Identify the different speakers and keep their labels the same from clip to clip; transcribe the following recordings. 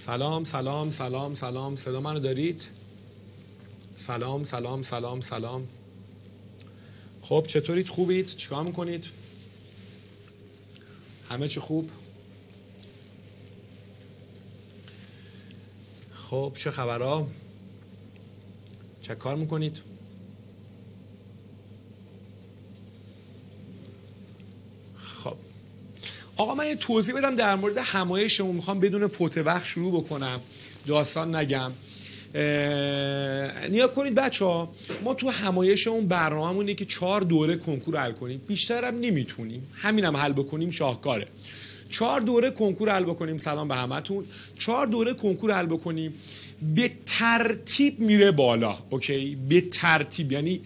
Speaker 1: سلام سلام سلام سلام. صدا منو دارید؟ سلام سلام سلام سلام. خب چطورید؟ خوبید؟ چیکار می‌کنید؟ همه چی خوب؟ خب چه خبرها؟ چه کار می‌کنید خب آقا من یه توضیح بدم در مورد همایشمون. می‌خوام بدون پوت وقت شروع بکنم. داستان نگم. نیا کنید بچه ها ما تو همایش اون برنامه که چهار دوره کنکور حل کنیم. بیشتر هم نمی‌تونیم. هم حل بکنیم شاهکاره. چهار دوره کنکور حل بکنیم. سلام به همتون. چهار دوره کنکور حل بکنیم. به ترتیب میره بالا اوکی؟ به ترتیب. یعنی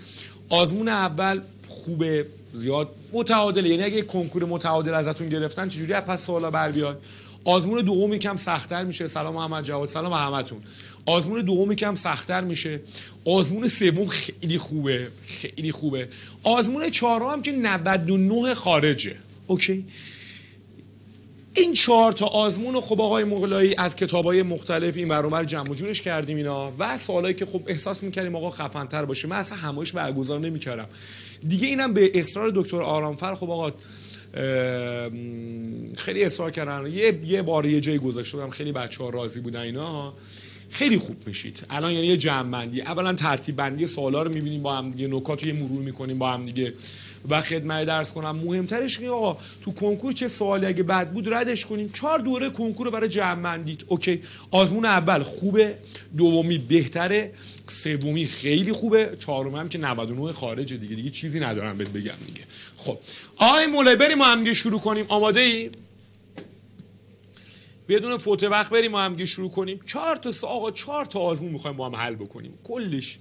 Speaker 1: آزمون اول خوبه. زیاد متعادله. یعنی اگه کنکور متعادل ازتون گرفتن چجوری از پس سوالا بر بیاد؟ آزمون دوم یکم سختتر میشه. سلام محمد جواد. سلام همتون. آزمون دوم یکم سختتر میشه. آزمون سوم خیلی خوبه. خیلی خوبه. آزمون چهارم هم که 99 خارجه. اوکی. این چهار تا آزمون خب آقای مغلایی از های مختلف این برابر جمع و جورش کردیم اینا و سوالایی که خب احساس می‌کردیم آقا خفنتر باشه. من اصلا همایش برگزار نمی‌کردم. دیگه اینم به اصرار دکتر آرامفر. خب آقا خیلی اصرار کردن. یه یه بار یه جایی گذاشته خیلی بچه ها راضی بودن اینا. خیلی خوب میشید. الان یعنی یه جمع بندی اولا ترتیب بندی سوالا رو می‌بینیم با هم دیگه نکات رو یه مرور می‌کنیم با هم دیگه. و خدمت درس کنم. مهمترش اینه آقا تو کنکور چه سوالی اگه بد بود ردش کنیم. چهار دوره کنکور برای جمع بندید اوکی. آزمون اول خوبه. دومی بهتره. سومی خیلی خوبه. چهارم هم که 99 خارجه دیگه. دیگه چیزی ندارم بهت بگم دیگه. خب. آقای مولا بریم ما هم شروع کنیم. آماده ای بدون فوت وقت بریم ما هم شروع کنیم. چهار تا آقا چهار تا آزمون می‌خوایم با هم حل بکنیم. کلش.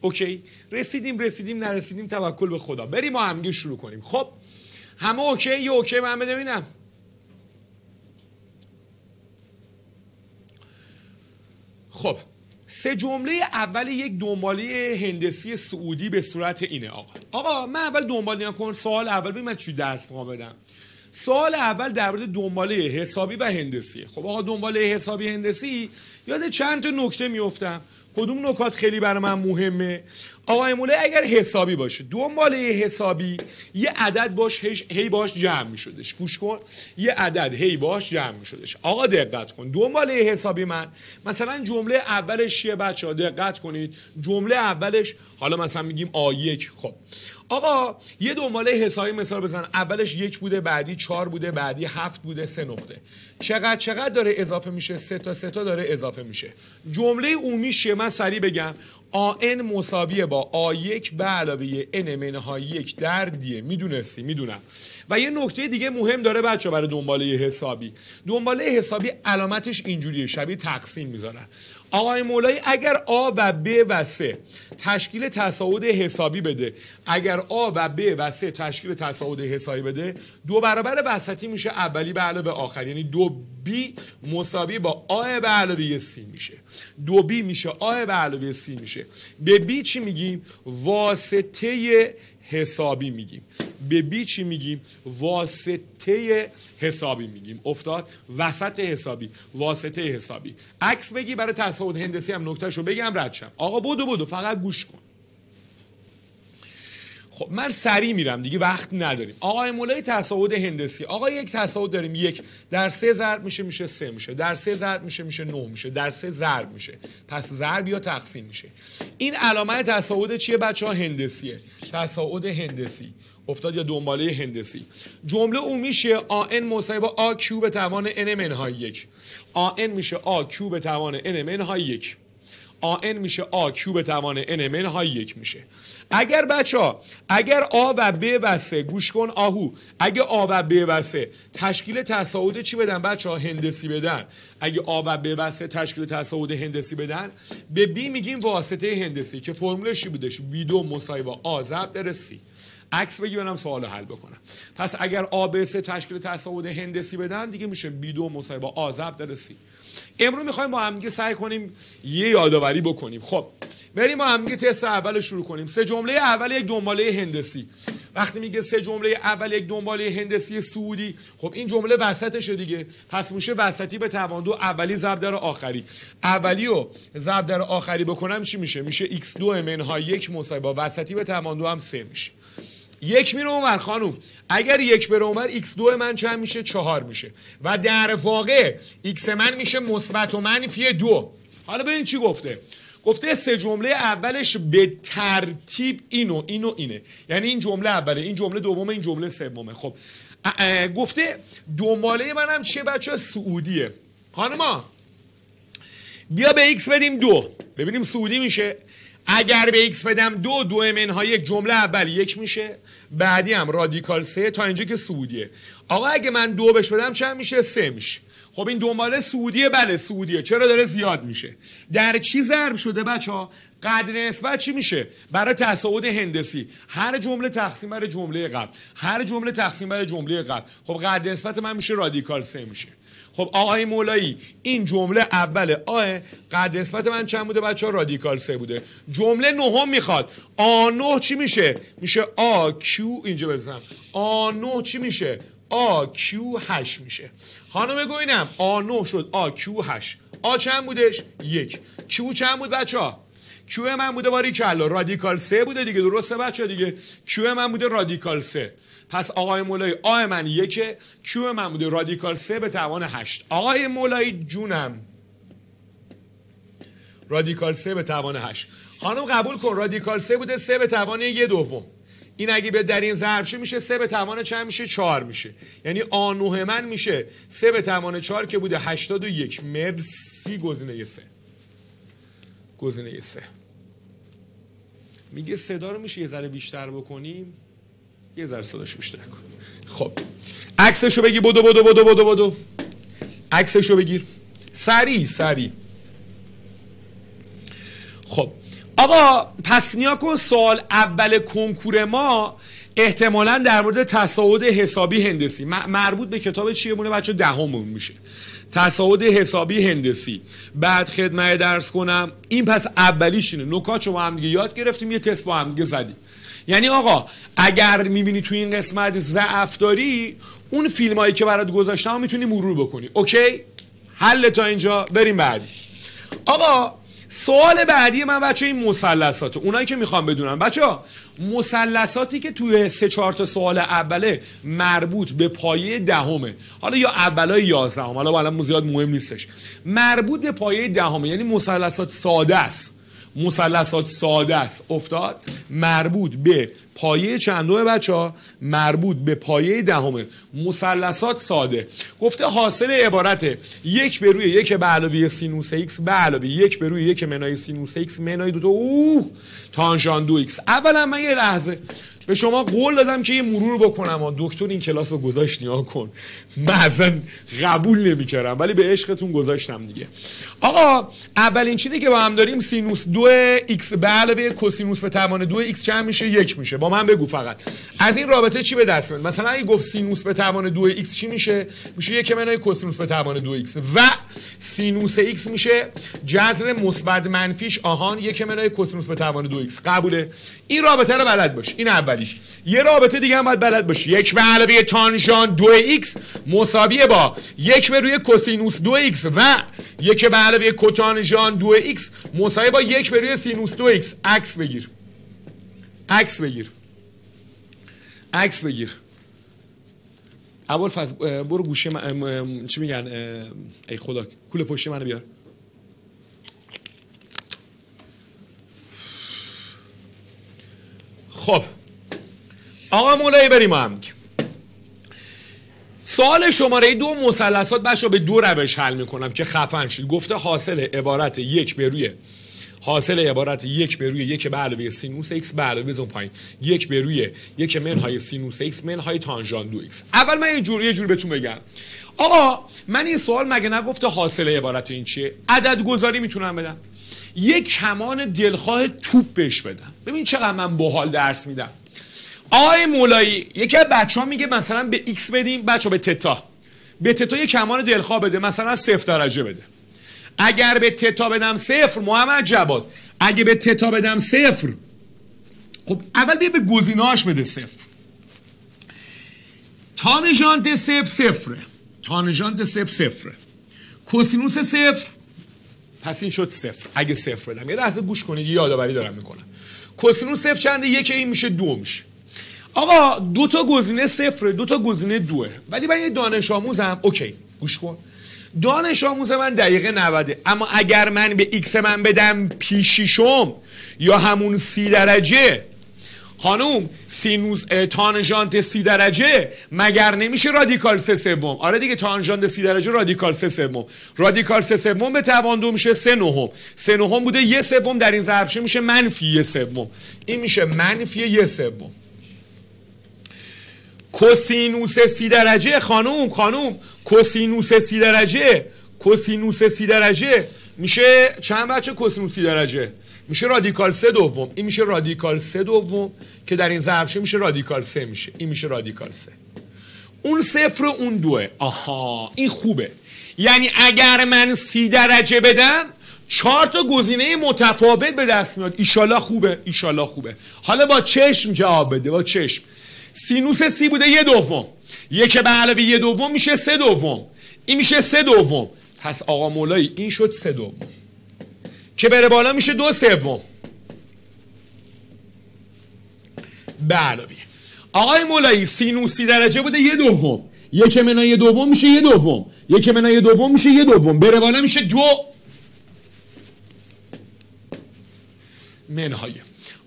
Speaker 1: okay؟ رسیدیم رسیدیم نرسیدیم. توکل به خدا. بریم ما هم شروع کنیم. خب؟ همه okay؟ یه okay من ببینم خب. سه جمله اول یک دنباله هندسی سعودی به صورت اینه آقا. آقا من اول دنباله کن سوال اول. ببین من چی درس ما بدم. سوال اول در مورد دنباله حسابی و هندسی. خب آقا دنباله حسابی هندسی یاد چند تا نکته میفتم کدوم نکات خیلی برای من مهمه؟ آقای موله اگر حسابی باشه دنباله حسابی یه عدد باش هی باش جمع می شدش گوش کن. یه عدد هی باش جمع می شدش آقا دقت کن. دنباله حسابی من. مثلا جمله اولش یه بچه ها دقت کنید. جمله اولش حالا مثلا میگیم آ یک. خب. آقا یه دنباله حسابی مثال بزن. اولش یک بوده بعدی چهار بوده بعدی هفت بوده سه نقطه. چقدر چقدر داره اضافه میشه؟ سه تا سه تا داره اضافه میشه. جمله عمومیشه من سریع بگم. آن مساویه با آ یک به علاوه n منهای یک در دیه می‌دونستی می‌دونم. و یه نکته دیگه مهم داره بچه برای دنباله حسابی. دنباله حسابی علامتش اینجوریه شبیه تقسیم می‌ذارن. آقای مولایی اگر آ و ب و س تشکیل تصاعد حسابی بده اگر آ و ب و س تشکیل تصاعد حسابی بده دو برابر وسطی میشه اولی به علاوه آخر. یعنی دو بی مساوی با آ به علاوه سی میشه. دو بی میشه آ به علاوه سی میشه. به بی چی میگیم؟ واسطه حسابی میگیم. به بی چی میگیم؟ واسطه حسابی میگیم. افتاد. وسط حسابی. واسطه حسابی. عکس بگی برای تصاعد هندسی هم نکتهشو بگم ردشم آقا بودو بودو فقط گوش کن. خب من سریع میرم دیگه وقت نداریم. آقای مولای تصاعد هندسی. آقا یک تصاعد داریم. یک. در سه ضرب میشه میشه سه میشه. در سه ضرب میشه میشه نه میشه. در سه ضرب میشه. پس ضرب یا تقسیم میشه. این علامت تصاعد چیه بچه ها هندسیه. تصاعد هندسی. افتاد یا دنباله هندسی. جمله n ام میشه an مساوی با a q به توان n منهای یک. an میشه a q به توان n منهای یک. an میشه a q به توان n منهای یک میشه. اگر بچه ها اگر a و b و c گوش کن آهو. اگه a و b و c تشکیل تصاعد چی بدن بچه ها؟ هندسی بدن. اگه آ و ب و سه تشکیل تصاعد هندسی بدن به بی میگیم واسطه هندسی که فرمولش چی بودش؟ بی دو مساوی با آ ضرب در سی. عکس بگی برم سوال حل بکنم. پس اگر سه تشکیل تصاعد هندسی بدن دیگه میشه بی دو مساوی با آ ضرب در سی امروز می‌خوایم با هم سعی کنیم یه یادآوری بکنیم. خب بریم با هم تست اول شروع کنیم. سه جمله اول یک دنباله هندسی. وقتی میگه سه جمله اول یک دنباله هندسی سعودی خب این جمله وسطشه دیگه. پس میشه وسطی به توان دو اولی ضرب در آخری. اولی رو ضرب در آخری بکنم چی میشه؟ میشه x2 منهای یک مساوی با وسطی به توان دو هم سه میشه. یک میره اونور خانوم. اگر یک بره اونور x دو من چند میشه؟ چهار میشه. و در واقع x من میشه مثبت و منفی دو. حالا ببین چی گفته. گفته سه جمله اولش به ترتیب اینو اینو اینه. یعنی این جمله اوله این جمله دومه این جمله سومه. خب گفته دنباله منم چیه بچه؟ صعودیه. خانما بیا به x بدیم دو. ببینیم صعودی میشه. اگر به x بدم دو دو منهای یک جمله اول یک میشه بعدی هم رادیکال سه تا اینجا که صعودیه. آقا اگه من دو بش بدم چند میشه؟ سه میشه. خب این دنباله صعودیه؟ بله صعودیه. چرا داره زیاد میشه؟ در چی ضرب شده بچه ها قدر نسبت چی میشه؟ برای تصاعد هندسی. هر جمله تقسیم بر جمله قبل. هر جمله تقسیم بر جمله قبل. خب قدر نسبت من میشه رادیکال سه میشه. خب آقای مولایی این جمله اول آه قدر نسبت من چند بوده؟ بچه ها رادیکال سه بوده. جمله نهم می‌خواد. آ نه چی میشه؟ میشه آ کیو؟ اینجا بزنم. آ نه چی میشه؟ آ کیو؟ هش میشه. خانم بگوینم آ نه شد. آ کیو؟ هش آ چند بودش؟ یک. کیو چند بود بچه ها کیو من بوده باری کلا رادیکال سه بوده دیگه. درسته بچه دیگه؟ کیو من بوده؟ رادیکال سه. پس آقای مولایی آ من یکه کیو من بوده؟ رادیکال سه به توان هشت. آقای مولایی جونم. رادیکال سه به توان هشت. خانم قبول کن رادیکال سه بوده سه به توان یه دوم. این اگه به در این ضرب میشه؟ سه به توان چند میشه؟ چهار میشه. یعنی آ نه من میشه سه به توان چهار که بوده هشتاد و یک. مرسی گزینه سه. گزینه سه. میگه صدا رو میشه یه ذره بیشتر بکنیم؟ یه ذره صداش بیشتر کن. خب. عکسشو بگی بدو بدو بدو بدو بدو. عکسشو بگیر. سری سری خب. آقا پس نیا کن سوال اول کنکور ما احتمالا در مورد تصاعد حسابی هندسی. مربوط به کتاب چیه مونه؟ بچه دهممون میشه. تصاعد حسابی هندسی. بعد خدمت درس کنم. این پس اولیش اینه. نکات با هم دیگه یاد گرفتیم. یه تست با هم دیگه زدیم. یعنی آقا اگر می‌بینی تو این قسمت ضعف داری اون فیلم هایی که برات گذاشتم می‌تونی مرور بکنی. اوکی؟ حل تا اینجا. بریم بعدی. آقا سوال بعدی من بچه این مثلثات اونایی که می‌خوام بدونم بچه مثلثاتی که توی سه چهار تا سوال اوله مربوط به پایه دهمه. حالا یا اولای یازدهم حالا الان زیاد مهم نیستش. مربوط به پایه دهمه. یعنی مثلثات ساده است. مثلثات ساده است. افتاد. مربوط به پایه چنده بچه ها مربوط به پایه دهمه. مثلثات ساده. گفته حاصل عبارت یک به روی یک به علاوه سینوس ایکس به علاوه یک به روی یک منهای سینوس ایکس منهای دو تا اوه تانژان دو ایکس. اولا من یه لحظه به شما قول دادم که یه مرور بکنم و دکتر این کلاس رو گذاشت نگا کن. من قبول نمی‌کردم ولی به عشقتون گذاشتم دیگه. آقا اولین چیزی که با هم داریم سینوس دو ایکس به علاوه کوسینوس به توان دو ایکس چند میشه؟ یک میشه. با من بگو فقط. از این رابطه چی به دست میاد؟ مثلا اگه گفت سینوس به توان دو ایکس چی میشه؟ میشه یک منهای کوسینوس به توان دو ایکس. و سینوس ایکس میشه جذر مثبت منفیش آهان یک منهای کوسینوس به توان دو ایکس. قبوله. این رابطه رو بلد باش. این اولیش یه رابطه دیگه هم باید بلد باشی. یک به علاوه تانژان دو ایکس. مساویه با یک به روی کوسینوس دو ایکس. و یک به علاوه کوتانژان دو ایکس. مساویه با یک به روی سینوس دو ایکس. عکس بگیر. عکس بگیر. عکس بگیر. اول فاز برو گوشه من چی میگن؟ ای خدا کول پشت منو بیار. خب. آقا مولایی بریم هم. سوال شماره دو مثلثات بچا به دو روش حل می‌کنم که خفن شد گفته حاصل عبارت یک به روی حاصل عبارت یک به روی یک به علاوه سینوس x به علاوه بزن پایین. یک به روی یک منهای سینوس x منهای تانژان دو x. اول من یه جور یه جور بهتون بگم. آقا من این سوال مگه نگفته حاصل عبارت این چیه؟ عدد گذاری می‌تونم بدم. یک کمان دلخواه توپ بهش بدم. ببین چقدر من باحال درس میدم. آقای مولایی یکی از بچه ها میگه مثلا به x بدیم بچه به تتا. به تتا یه کمان دلخواه بده مثلا صفر درجه بده. اگر به تتا بدم صفر محمد جواد. اگه به تتا بدم صفر خب اول بیا به گزینه‌اش بده صفر. تانژانت صفر صفره. تانژانت صفر صفره. کوسینوس صفر. پس این شد صفر. اگه صفر بدم. یه لحظه گوش کنید یادآوری دارم می‌کنم. کوسینوس صفر چنده؟ یک این میشه دو میشه. آقا دو تا گزینه صفره دو تا گزینه دوه. ولی من یه دانش آموزم. اوکی گوش کن. دانش آموز من دقیقه 90 اما اگر من به ایکس من بدم پی شیشم یا همون سی درجه خانوم سینوس تانژانت سی درجه مگر نمیشه رادیکال سه سوم؟ آره دیگه تانژانت سی درجه رادیکال سه سوم. رادیکال سه سوم به توان دو میشه سه نهم. سه نهم بوده یه سوم در این ضربشه میشه؟ منفی یه سوم. این میشه منفی یه سوم. کوسینوس سی درجه خانوم خانوم کوسینوس سی درجه کوسینوس سی درجه میشه چند بچه کوسینوس سی درجه میشه رادیکال سه دوم این میشه رادیکال سه دوم که در این ضربشه میشه رادیکال سه میشه این میشه رادیکال سه اون صفر اون دوه آها این خوبه یعنی اگر من سی درجه بدم چهار تا گزینه متفاوت به دست میاد ایشالا خوبه ایشالا خوبه حالا با چشم جواب بده با چشم سینوس سی بوده یه دوم. یک به علاوه یه دوم میشه سه دوم. این میشه سه دوم. پس آقا مولایی این شد سه دوم. که بره بالا میشه دو سوم. به علاوه آقای مولایی سینوسی درجه بوده یه دوم. یک منای دوم میشه یه دوم. یک منای دوم میشه یه دوم. بره بالا میشه دو. منهای.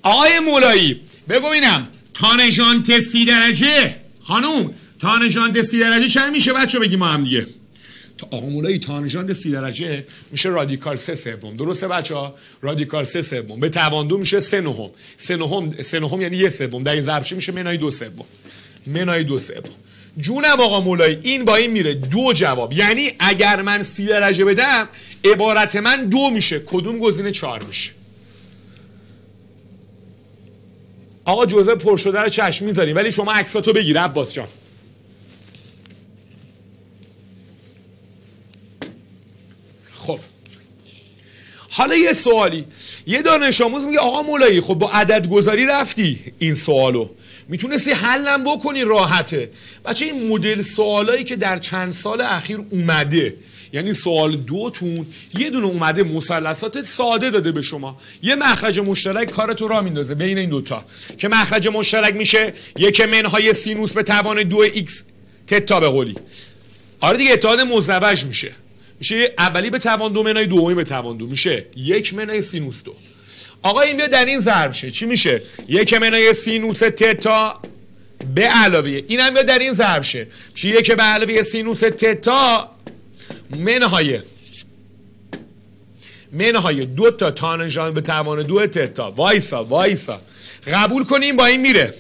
Speaker 1: آقای مولایی بگو اینم. تانژانت سی درجه. خانوم تانژانت سی درجه چند میشه؟ بچه بگیم ما هم دیگه. آقا مولایی تانژانت سی درجه میشه رادیکال سه سوم. درسته بچه ها رادیکال سه سوم. به توان دو میشه سه نهم. سه نهم سه نهم یعنی یه سوم. در این ضربشه میشه منای دو سوم. منای دو سوم. جونم آقا مولایی این با این میره. دو جواب. یعنی اگر من سی درجه بدم عبارت من دو میشه. کدوم گزینه چهار میشه؟ آقا جزء پر شده رو چشم می‌ذاریم ولی شما عکساتو بگیر عباس جان. خب. حالا یه سوالی. یه دانش آموز میگه آقا مولایی خب با عدد گذاری رفتی این سوالو. می‌تونستی حلم بکنی راحته. بچه این مدل سوالایی که در چند سال اخیر اومده یعنی سوال دوتون یه دونه اومده مثلثات ساده داده به شما. یه مخرج مشترک کارتو را میندازه بین این دوتا. که مخرج مشترک میشه یک منهای سینوس به توان دو ایکس تتا به قولی. آره دیگه اتحاد مزوج میشه. میشه اولی به توان دو منهای دومی به توان دو. میشه یک منهای سینوس دو. آقا این بیا در این ضرب شه چی میشه؟ یک منهای سینوس تتا به علاوه. این هم در این ضرب شه میشه یک به علاوه سینوس تتا منهای. منهای. دو تا تانژان به توان دو تتا. وایسا وایسا. قبول کنیم؟ با این میره.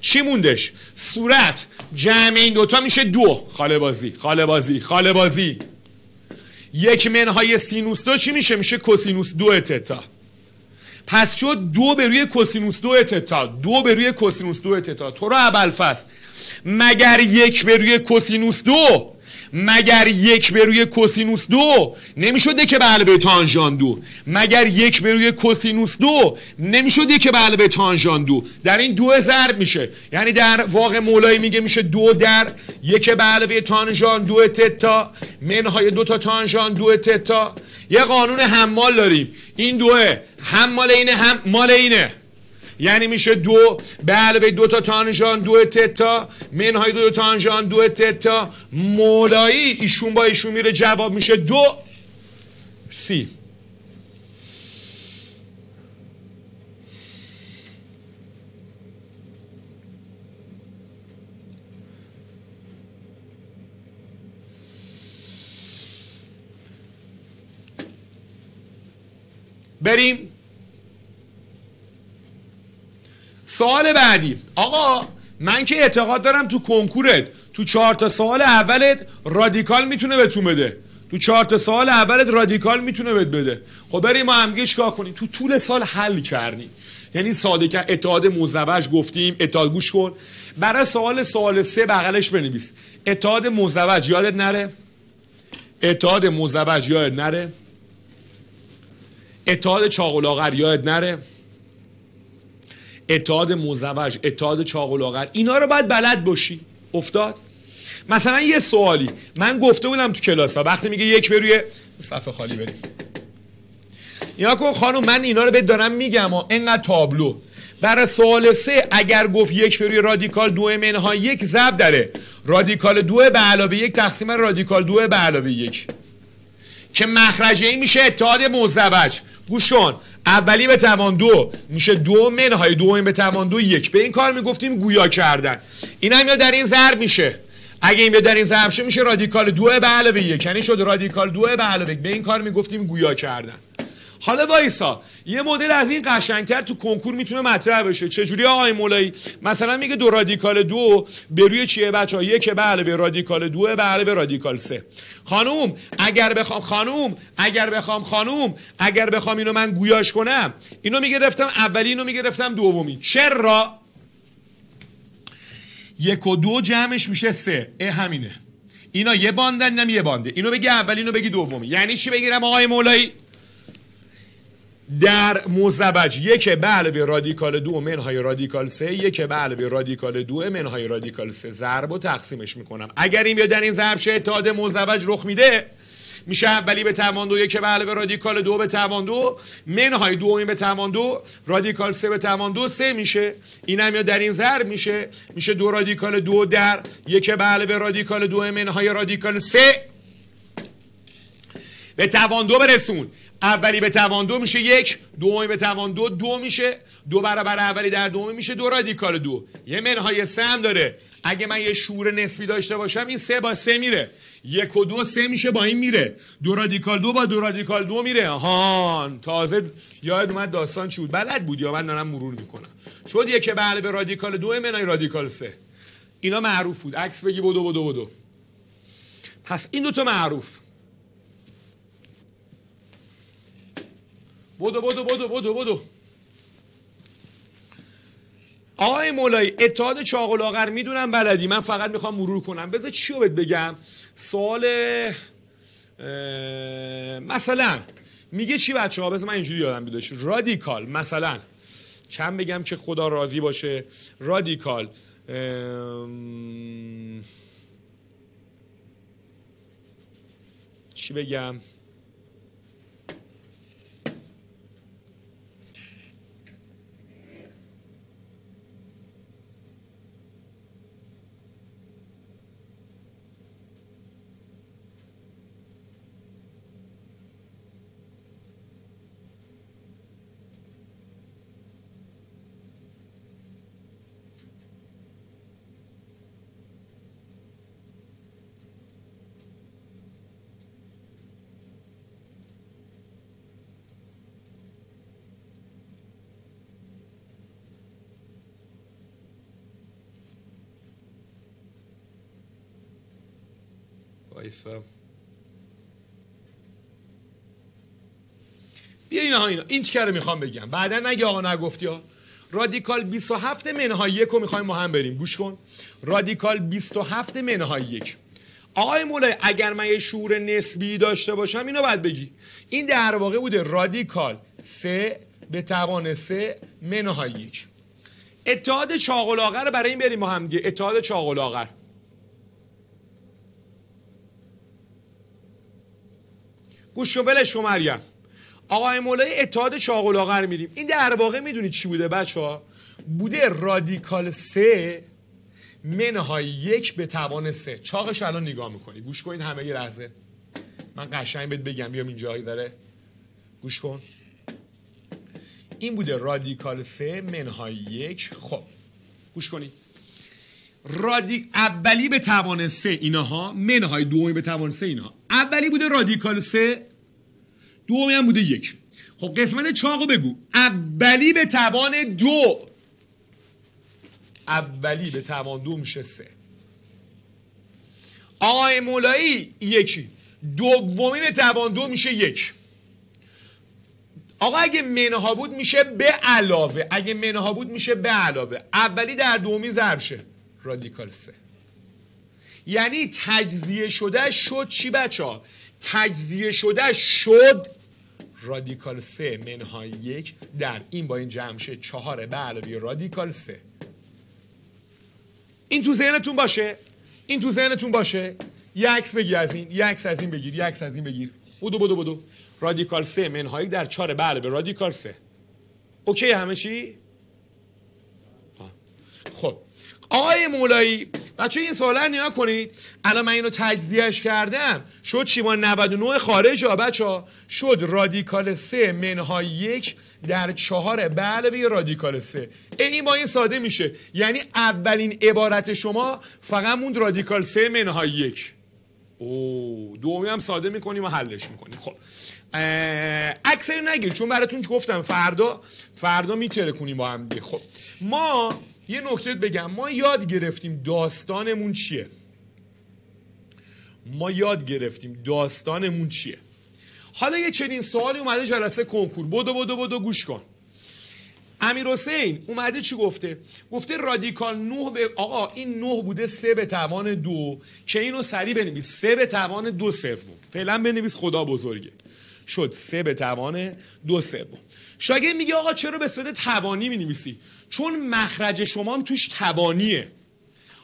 Speaker 1: چی موندش؟ صورت. جمع این دوتا میشه دو. خاله بازی خاله بازی خاله بازی. یک منهای سینوس دو چی میشه؟ میشه کوسینوس دو تتا. پس شد دو به روی کوسینوس دو تتا. دو به روی کوسینوس دو تتا. تو رو اول مگر یک به روی کوسینوس دو؟ مگر یک به روی کوسینوس دو؟ نمی‌شده که به علاوه تانژان دو مگر یک به روی کوسینوس دو؟ نمی‌شده که به علاوه تانژان دو در این دو ضرب میشه. یعنی در واقع مولایی میگه میشه دو در یک به علاوه تانژان دو تتا منهای دو تا تانژان دو تتا. یه قانون حمال داریم. این دوه هم مال اینه هم مال اینه. یعنی میشه دو به علاوه دو تا تانژان دو تتا منهای دو تا تانژان دو تتا. مولایی ایشون با ایشون میره جواب میشه دو. سی. بریم. سوال بعدی. آقا من که اعتقاد دارم تو کنکورت تو چهار تا سوال اولت رادیکال می‌تونه بهتون بده. تو چهار تا سوال اولت رادیکال می‌تونه بهت بده. خب بریم ما همگه چیکار کنیم. تو طول سال حل کردیم. یعنی ساده که اتحاد مزوج گفتیم. اتحاد گوش کن. برای سوال سوال سه بغلش بنویس. اتحاد مزوج یادت نره؟ اتحاد مزوج یادت نره؟ اتحاد چاق یادت نره؟ اتحاد مزوج اتحاد چاق و لاغر اینا رو باید بلد باشی. افتاد. مثلا یه سوالی. من گفته بودم تو کلاس ها وقتی میگه یک به روی صفحه خالی بریم. نگا کن خانم من اینا رو بهت دارم میگم و انقدر تابلو. برای سوال سه اگر گفت یک به روی رادیکال دو منهای یک ضرب داره. رادیکال دو به علاوه یک تقسیم رادیکال دو به علاوه یک. که مخرجه این میشه اتحاد مزدوج گوش کن. اولی به توان دو میشه دو منهای دو به توان دو یک. به این کار می‌گفتیم گویا کردن. این هم یا در این ضرب میشه. اگه این در این ضرب شه میشه رادیکال دو به علاوه یک. یعنی شد رادیکال دو به علاوه به این کار می‌گفتیم گویا کردن. حالا وایسا یه مدل از این قشنگتر تو کنکور می‌تونه مطرح بشه. چجوری آقای مولایی؟ مثلا میگه دو رادیکال دو به روی چیه بچه ها یک به علاوه رادیکال دو به علاوه رادیکال سه. خانوم اگر بخوام خانوم اگر بخوام خانوم اگر بخوام اینو من گویاش کنم اینو می‌گرفتم اولی اینو می‌گرفتم دومی. چرا؟ یک و دو جمعش میشه سه. اه همینه. اینا یه باندن نمی یه بانده. اینو بگی اولی اینو بگی دومی. یعنی چی بگیرم آقای مولایی؟ در مزدوج. یک به علاوه رادیکال دو منهای رادیکال سه. یک به علاوه رادیکال دو منهای رادیکال سه. ضرب و تقسیمش می‌کنم. اگر این بیاد در این ضرب شه اتحاد مزدوج رخ میده. میشه اولی به توان دو یک به علاوه رادیکال دو به توان دو منهای دو به توان دو رادیکال سه به توان دو سه میشه. این هم در این ضرب میشه. میشه دو رادیکال دو در. یک به علاوه رادیکال دو منهای رادیکال سه. به توان دو برسون. اولی به توان دو میشه یک دومی به توان دو دو میشه. دو برابر اولی در دومی میشه. دو رادیکال دو. یه منهای سه هم داره. اگه من یه شعور نسبی داشته باشم این سه با سه میره. یک و دو سه میشه با این میره. دو رادیکال دو با دو رادیکال دو میره. هان تازه یاد اومد داستان چی بود؟ بلد بود یا من دارم مرور می‌کنم. شد یک به علاوه رادیکال دو منهای رادیکال سه. اینا معروف بود. عکس بگی بدو بدو بدو. پس این دوتا معروف. بدو بدو بدو بدو بدو آقای مولایی اتحاد چاق و لاغر می‌دونم بلدی. من فقط می‌خوام مرور کنم. بذار چی رو بهت بگم؟ سوال مثلا میگه چی بچه ها بذار من اینجوری یادم بیداش رادیکال. مثلا چند بگم که خدا راضی باشه. رادیکال. چی بگم؟ وایسا بیا اینا اینا. این تیکه رو می‌خوام بگم؟ بعدا نگه آقا نگفتی ها. رادیکال 27 منهای یک رو می‌خوایم ما هم بریم. گوش کن. رادیکال 27 منهای یک. آقای مولای اگر من یه شعور نسبی داشته باشم اینو باید بگی. این در واقع بوده رادیکال 3 به توان 3 منهای یک. اتحاد چاق و لاغرو برای این بریم ما هم دیگه. اتحاد چاق و لاغر گوش کن ولش مریم. آقای مولای اتحاد چاق و لاغر میریم این در واقع می‌دونید چی بوده بچه ها بوده رادیکال سه منهای یک به توان سه. چاقش الان نگاه می‌کنی. گوش کن همه یه لحظه. من قشنگ بهت بگم بیام اینجایی داره. گوش کن. این بوده رادیکال سه منهای یک. خب گوش کنید رادیک اولی به توان سه اینها منهای دومی به توان سه اینها اولی بوده رادیکال سه دومی هم بوده یک. خب قسمت چاقو بگو. اولی به توان دو. اولی به توان دو میشه سه. آقای مولایی یکی. دومی به توان دو میشه یک. آقا اگه منها بود میشه به علاوه. اگه منها بود میشه به علاوه. اولی در دومی ضرب شه. رادیکال سه. یعنی تجزیه شده شد چی بچه ها تجزیه شده شد رادیکال سه منهای یک در این با این جمع شه. چهار به علاوه رادیکال سه. این تو ذهنتون باشه. این تو ذهنتون باشه. یه عکس بگیر از این یه عکس از این بگیر یه عکس از این بگیر. بدو بدو بدو رادیکال سه منهای یک در چهار به علاوه رادیکال سه. اوکی همه چی خب آقای مولایی بچه این سوالا نیا کنید. الان من اینو تجزیهش کردم. شد چی؟ ما 99 خارج ها بچه شد رادیکال سه منهای یک در چهار به علاوه رادیکال سه. این با این ساده میشه. یعنی اولین عبارت شما فقط موند رادیکال سه منهای یک. او دومی هم ساده می‌کنیم و حلش می‌کنیم. خب. اکثر نگیر چون براتون گفتم فردا فردا میتره کنیم با هم دیگه. خب. ما یه نکته بگم. ما یاد گرفتیم داستانمون چیه؟ ما یاد گرفتیم داستانمون چیه؟ حالا یه چنین سوالی اومده جلسه کنکور. بدو بدو بدو گوش کن. امیر حسین اومده چی گفته؟ گفته رادیکال 9 به آقا این 9 بوده 3 به توان دو که اینو سریع بنویس. 3 به توان دو سوم فعلا بنویس خدا بزرگه. شد 3 به توان دو سوم شاگرد میگه آقا چرا به صورت توانی می چون مخرج شما هم توش توانیه.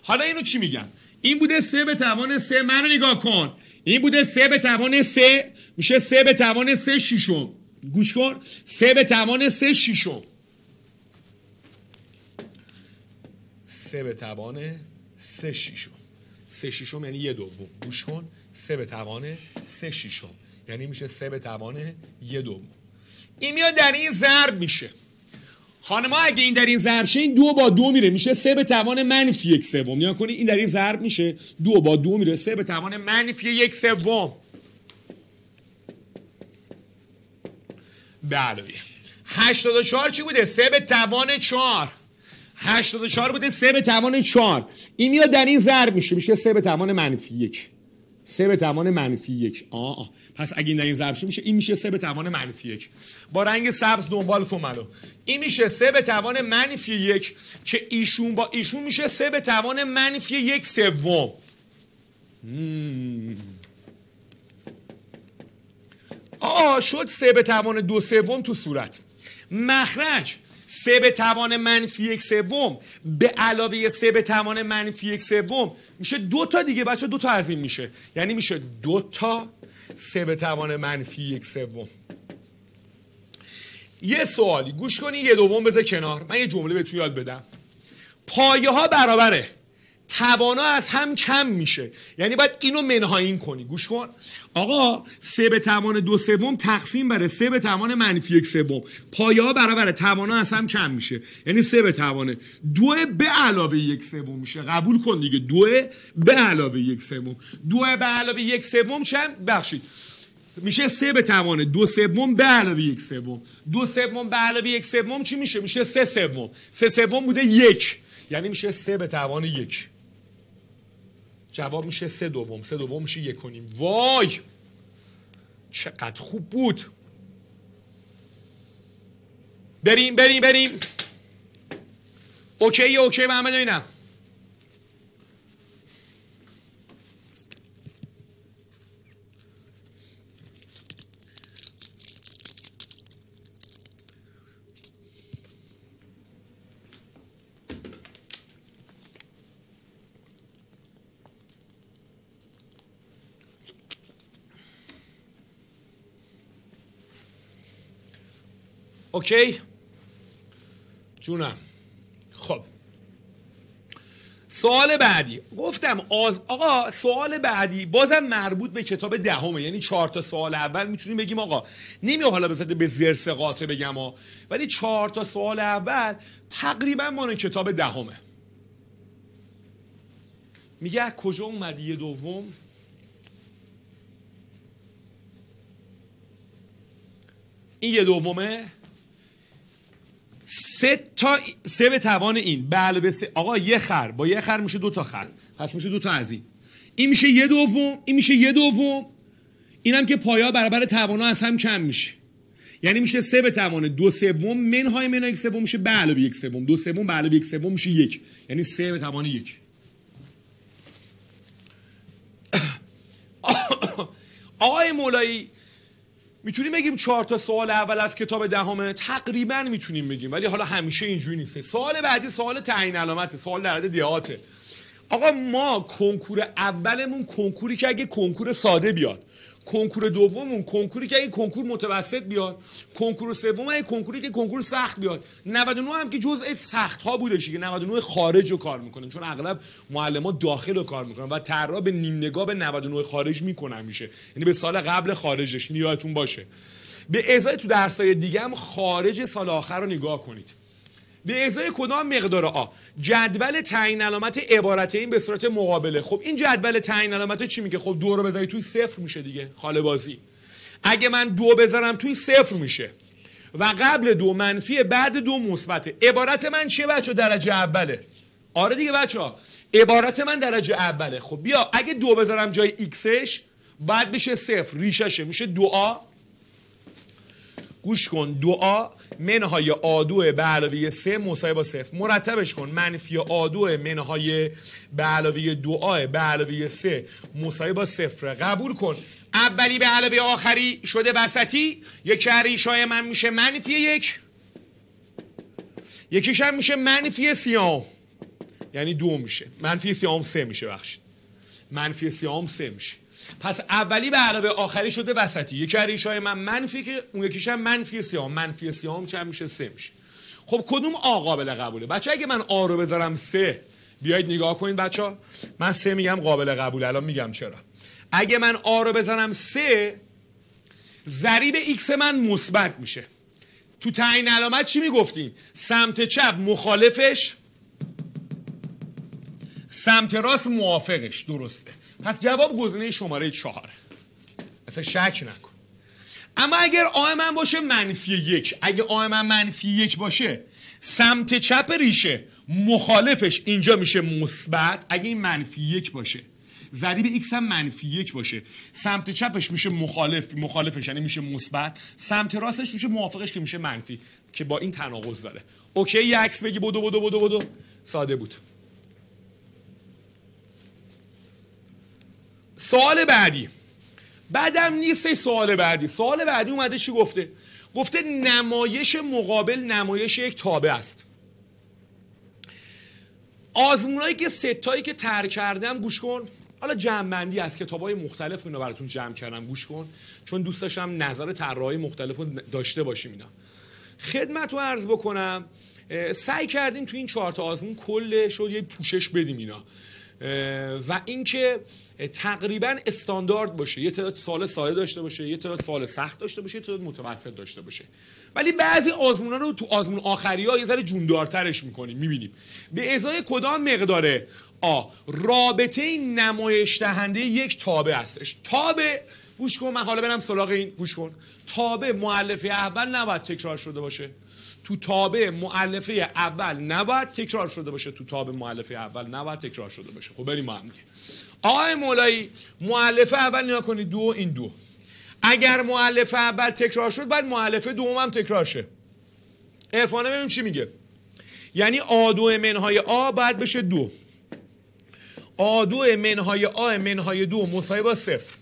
Speaker 1: حالا اینو چی میگم این بوده سه به توان سه منو نگاه کن. این بوده سه به توان سه میشه سه به توان سه شیشم گوش کن. سه به توان سه شیشم سه به توان سه شیشم سه شیشم یعنی یه دوم. گوش کن. سه به توان سه شیشم یعنی میشه سه به توان یه دوم این میاد در این ضرب میشه. خانما اگه این در این ضرب شه این دو با دو میره. میشه سه به توان منفی یک سوم. نیا کنی این در این ضرب میشه دو با دو میره. سه به توان منفی یک سوم. بله. 84 چی بوده؟ سه به توان چهار. 84 بوده سه به توان چهار. این میاد در این ضرب میشه. میشه سه به توان منفی یک. سه به توان منفی یک. آه, آه. پس اگه این در این ضرب میشه این میشه سه به توان منفی یک. با رنگ سبز دنبال کن منو. این میشه سه به توان منفی یک که ایشون با ایشون میشه سه به توان منفی یک سوم. آه شد سه به توان دو سوم تو صورت. مخرج سه به توان منفی یک سوم. به علاوه سه به توان منفی یک سوم میشه دو تا دیگه بچه دو تا از این میشه. یعنی میشه دو تا سه به توان منفی یک سوم. یه سوالی گوش کنی یه دوم بذار کنار. من یه جمله به تو یاد بدم. پایه ها برابره. توانا از هم کم میشه. یعنی باید اینو منهاین کنی. گوش کن. آقا سه به توان دو سوم تقسیم بره. سه به توان منفی یک سوم. پایه ها برابر. توانا از هم کم میشه. یعنی سه به توان دو به علاوه یک سوم میشه. قبول کن دیگه. دو به علاوه یک سوم. دو به علاوه یک سوم چند؟ بخشید میشه سه به توان دو سوم به علاوه یک سوم. دو سوم به علاوه یک سوم چی میشه؟ میشه سه سوم. سه سوم بوده یک. یعنی میشه سه به توان یک. جواب میشه سه دوم. سه دوم میشه یک کنیم وای! چقدر خوب بود. بریم بریم بریم. اوکی اوکی محمد اینم اوکی؟ جونم. خب. سوال بعدی. گفتم آز... آقا سوال بعدی بازم مربوط به کتاب دهمه. یعنی چهار تا سوال اول می‌تونیم بگیم آقا نمیو حالا به به زرس قاطع بگم ها ولی چهار تا سوال اول تقریبا مال کتاب دهمه. میگه کجا اومدی یه دوم؟ این یه دومه؟ سه تا سه به توان این. به علاوه سه. آقا یه خر. با یه خر میشه دو تا خر. پس میشه دو تا از این. این میشه یه دوم این میشه یه دوم. اینم که پایا برابر توانا از هم کم میشه. یعنی میشه سه به توان. دو سوم منهای منهای یک سوم میشه. به علاوه یک سوم. دو سوم به علاوه یک سوم میشه یک. یعنی سه به توان یک. آقای مولایی می‌تونیم بگیم چهار تا سوال اول از کتاب دهمه؟ تقریبا می‌تونیم بگیم ولی حالا همیشه اینجوری نیست. سوال بعدی سوال تعیین علامت سوال در حد دیاته آقا ما کنکور اولمون کنکوری که اگه کنکور ساده بیاد. کنکور دوممون کنکوری که اگه کنکور متوسط بیاد کنکور سوم اگه کنکوری که کنکور سخت بیاد. 99 هم که جزء سخت ها بودش که 99 خارج رو کار می‌کنن چون اغلب معلم داخل رو کار می‌کنن و طراح به نیم نگاه به 99 خارج می‌کنن میشه. یعنی به سال قبل خارجش. نیاتون باشه. به ازای تو درسای دیگه هم خارج سال آخر رو نگاه کنید. به ازای کدام مقدار آ؟ جدول تعیین علامت عبارت این به صورت مقابله. خب این جدول تعیین علامت چی میگه؟ خب دو رو بذاری توی صفر میشه دیگه خاله بازی. اگه من دو بذارم توی صفر میشه. و قبل دو منفی بعد دو مثبته. عبارت من چیه بچه درجه اوله. آره دیگه بچه ها عبارت من درجه اوله. خب بیا اگه دو بذارم جای ایکسش بعد بشه صفر ریششه میشه دو آ. گوش کن. دو آ منهای آ دو به علاوه سه مساوی با صفر. مرتبش کن. منفی آدو منهای به علاوه دو آ به علاوه سه مساوی با صفر. قبول کن. اولی به علاوه آخری شده وسطی. یک ریشای من میشه منفی یک. یکیش هم میشه منفی سیام. یعنی دو میشه. منفی سیام سه میشه. بخشید منفی سیام سه میشه. پس اولی به علاوه آخری شده وسطی. یکی از های من منفی که اون یکیش هم منفی سیام منفی سیام چند میشه؟ سه میشه. خب کدوم آ قابل قبوله؟ بچه اگه من آ رو بذارم سه بیایید نگاه کنید بچه من سه میگم قابل قبوله. الان میگم چرا. اگه من آ رو بذارم سه ضریب ایکس من مثبت میشه. تو تعیین علامت چی می‌گفتیم؟ سمت چپ مخالفش سمت راست موافقش. درسته. پس جواب گزینه شماره چهار. اصلا شک نکن. اما اگر آ من باشه منفی یک. اگه آ من منفی یک باشه سمت چپ ریشه مخالفش اینجا میشه مثبت. اگه این منفی یک باشه ضریب ایکس هم منفی یک باشه. سمت چپش میشه مخالف مخالفش یعنی میشه مثبت. سمت راستش میشه موافقش که میشه منفی که با این تناقض داره. اوکی یه عکس بگی بدو بدو بدو بدو. ساده بود. سوال بعدی. بعدم نیست سوال بعدی. سوال بعدی اومده چی گفته؟ گفته نمایش مقابل نمایش یک تابع است. آزمونایی که ستایی که تر کردم گوش کن. حالا جمع از کتاب های مختلف اینو براتون جمع کردم گوش کن. چون دوست داشتم نظر طراحی مختلف رو داشته باشیم اینا. خدمت رو عرض بکنم. سعی کردیم تو این چهار تا آزمون کلش رو یه پوشش بدیم اینا. و اینکه تقریبا استاندارد باشه. یه تعداد سوال ساده داشته باشه یه تعداد سوال سخت داشته باشه یه تعداد متوسط داشته باشه. ولی بعضی آزمونا رو تو آزمون آخری ها یه ذره جوندارترش می‌کنیم می‌بینیم. به ازای کدام مقداره؟ آ رابطه نمایش دهنده یک تابع هستش. تابع گوش کن من حالا برم سراغ این گوش کن. تابع مؤلفه اول نباید تکرار شده باشه. تو تابع معلفه اول نباید تکرار شده باشه. تو تابع معلفه اول نباید تکرار شده باشه. خب بریم ما هم دیگه. آقای مولایی معلفه اول نیا کنید. دو این دو. اگر معلفه اول تکرار شد بعد معلفه دوم هم تکرار شه. عرفانه ببینیم چی میگه. یعنی آ دو منهای آ بعد بشه دو. آ دو منهای آ منهای دو با صفر.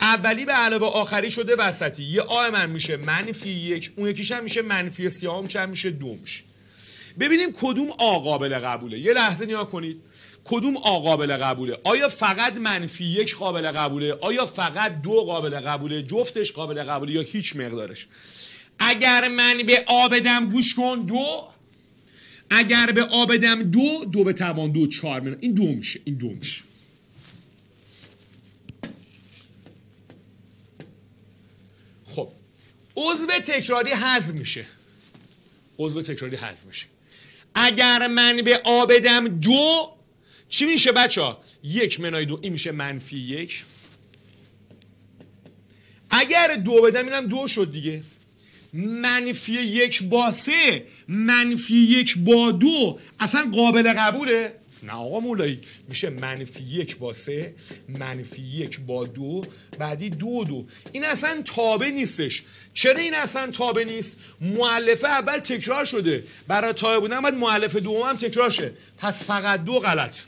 Speaker 1: اولی به علاوه آخری شده وسطی. یه آ من میشه منفی یک اون یکیش هم میشه منفی سیام چند میشه دو میشه. ببینیم کدوم آ قابل قبوله. یه لحظه نیا کنید. کدوم آ قابل قبوله؟ آیا فقط منفی یک قابل قبوله؟ آیا فقط دو قابل قبوله؟ جفتش قابل قبوله یا هیچ مقدارش؟ اگر من به آ بدم گوش کن دو. اگر به آ بدم دو دو به توان دو چهار. این دو میشه این دو میشه. عضو تکراری حذف میشه. عضو تکراری حذف میشه. اگر من به آ بدم دو چی میشه بچه ها؟ یک منای دو این میشه منفی یک. اگر دو بدم اینم دو شد دیگه. منفی یک با سه منفی یک با دو. اصلا قابل قبوله. نه آقا مولایی میشه منفی یک با سه منفی یک با دو بعدی دو دو. این اصلا تابه نیستش. چرا این اصلا تابه نیست؟ معلفه اول تکرار شده. برای تابه بودن باید معلفه دوم هم تکرار شه. پس فقط دو غلط.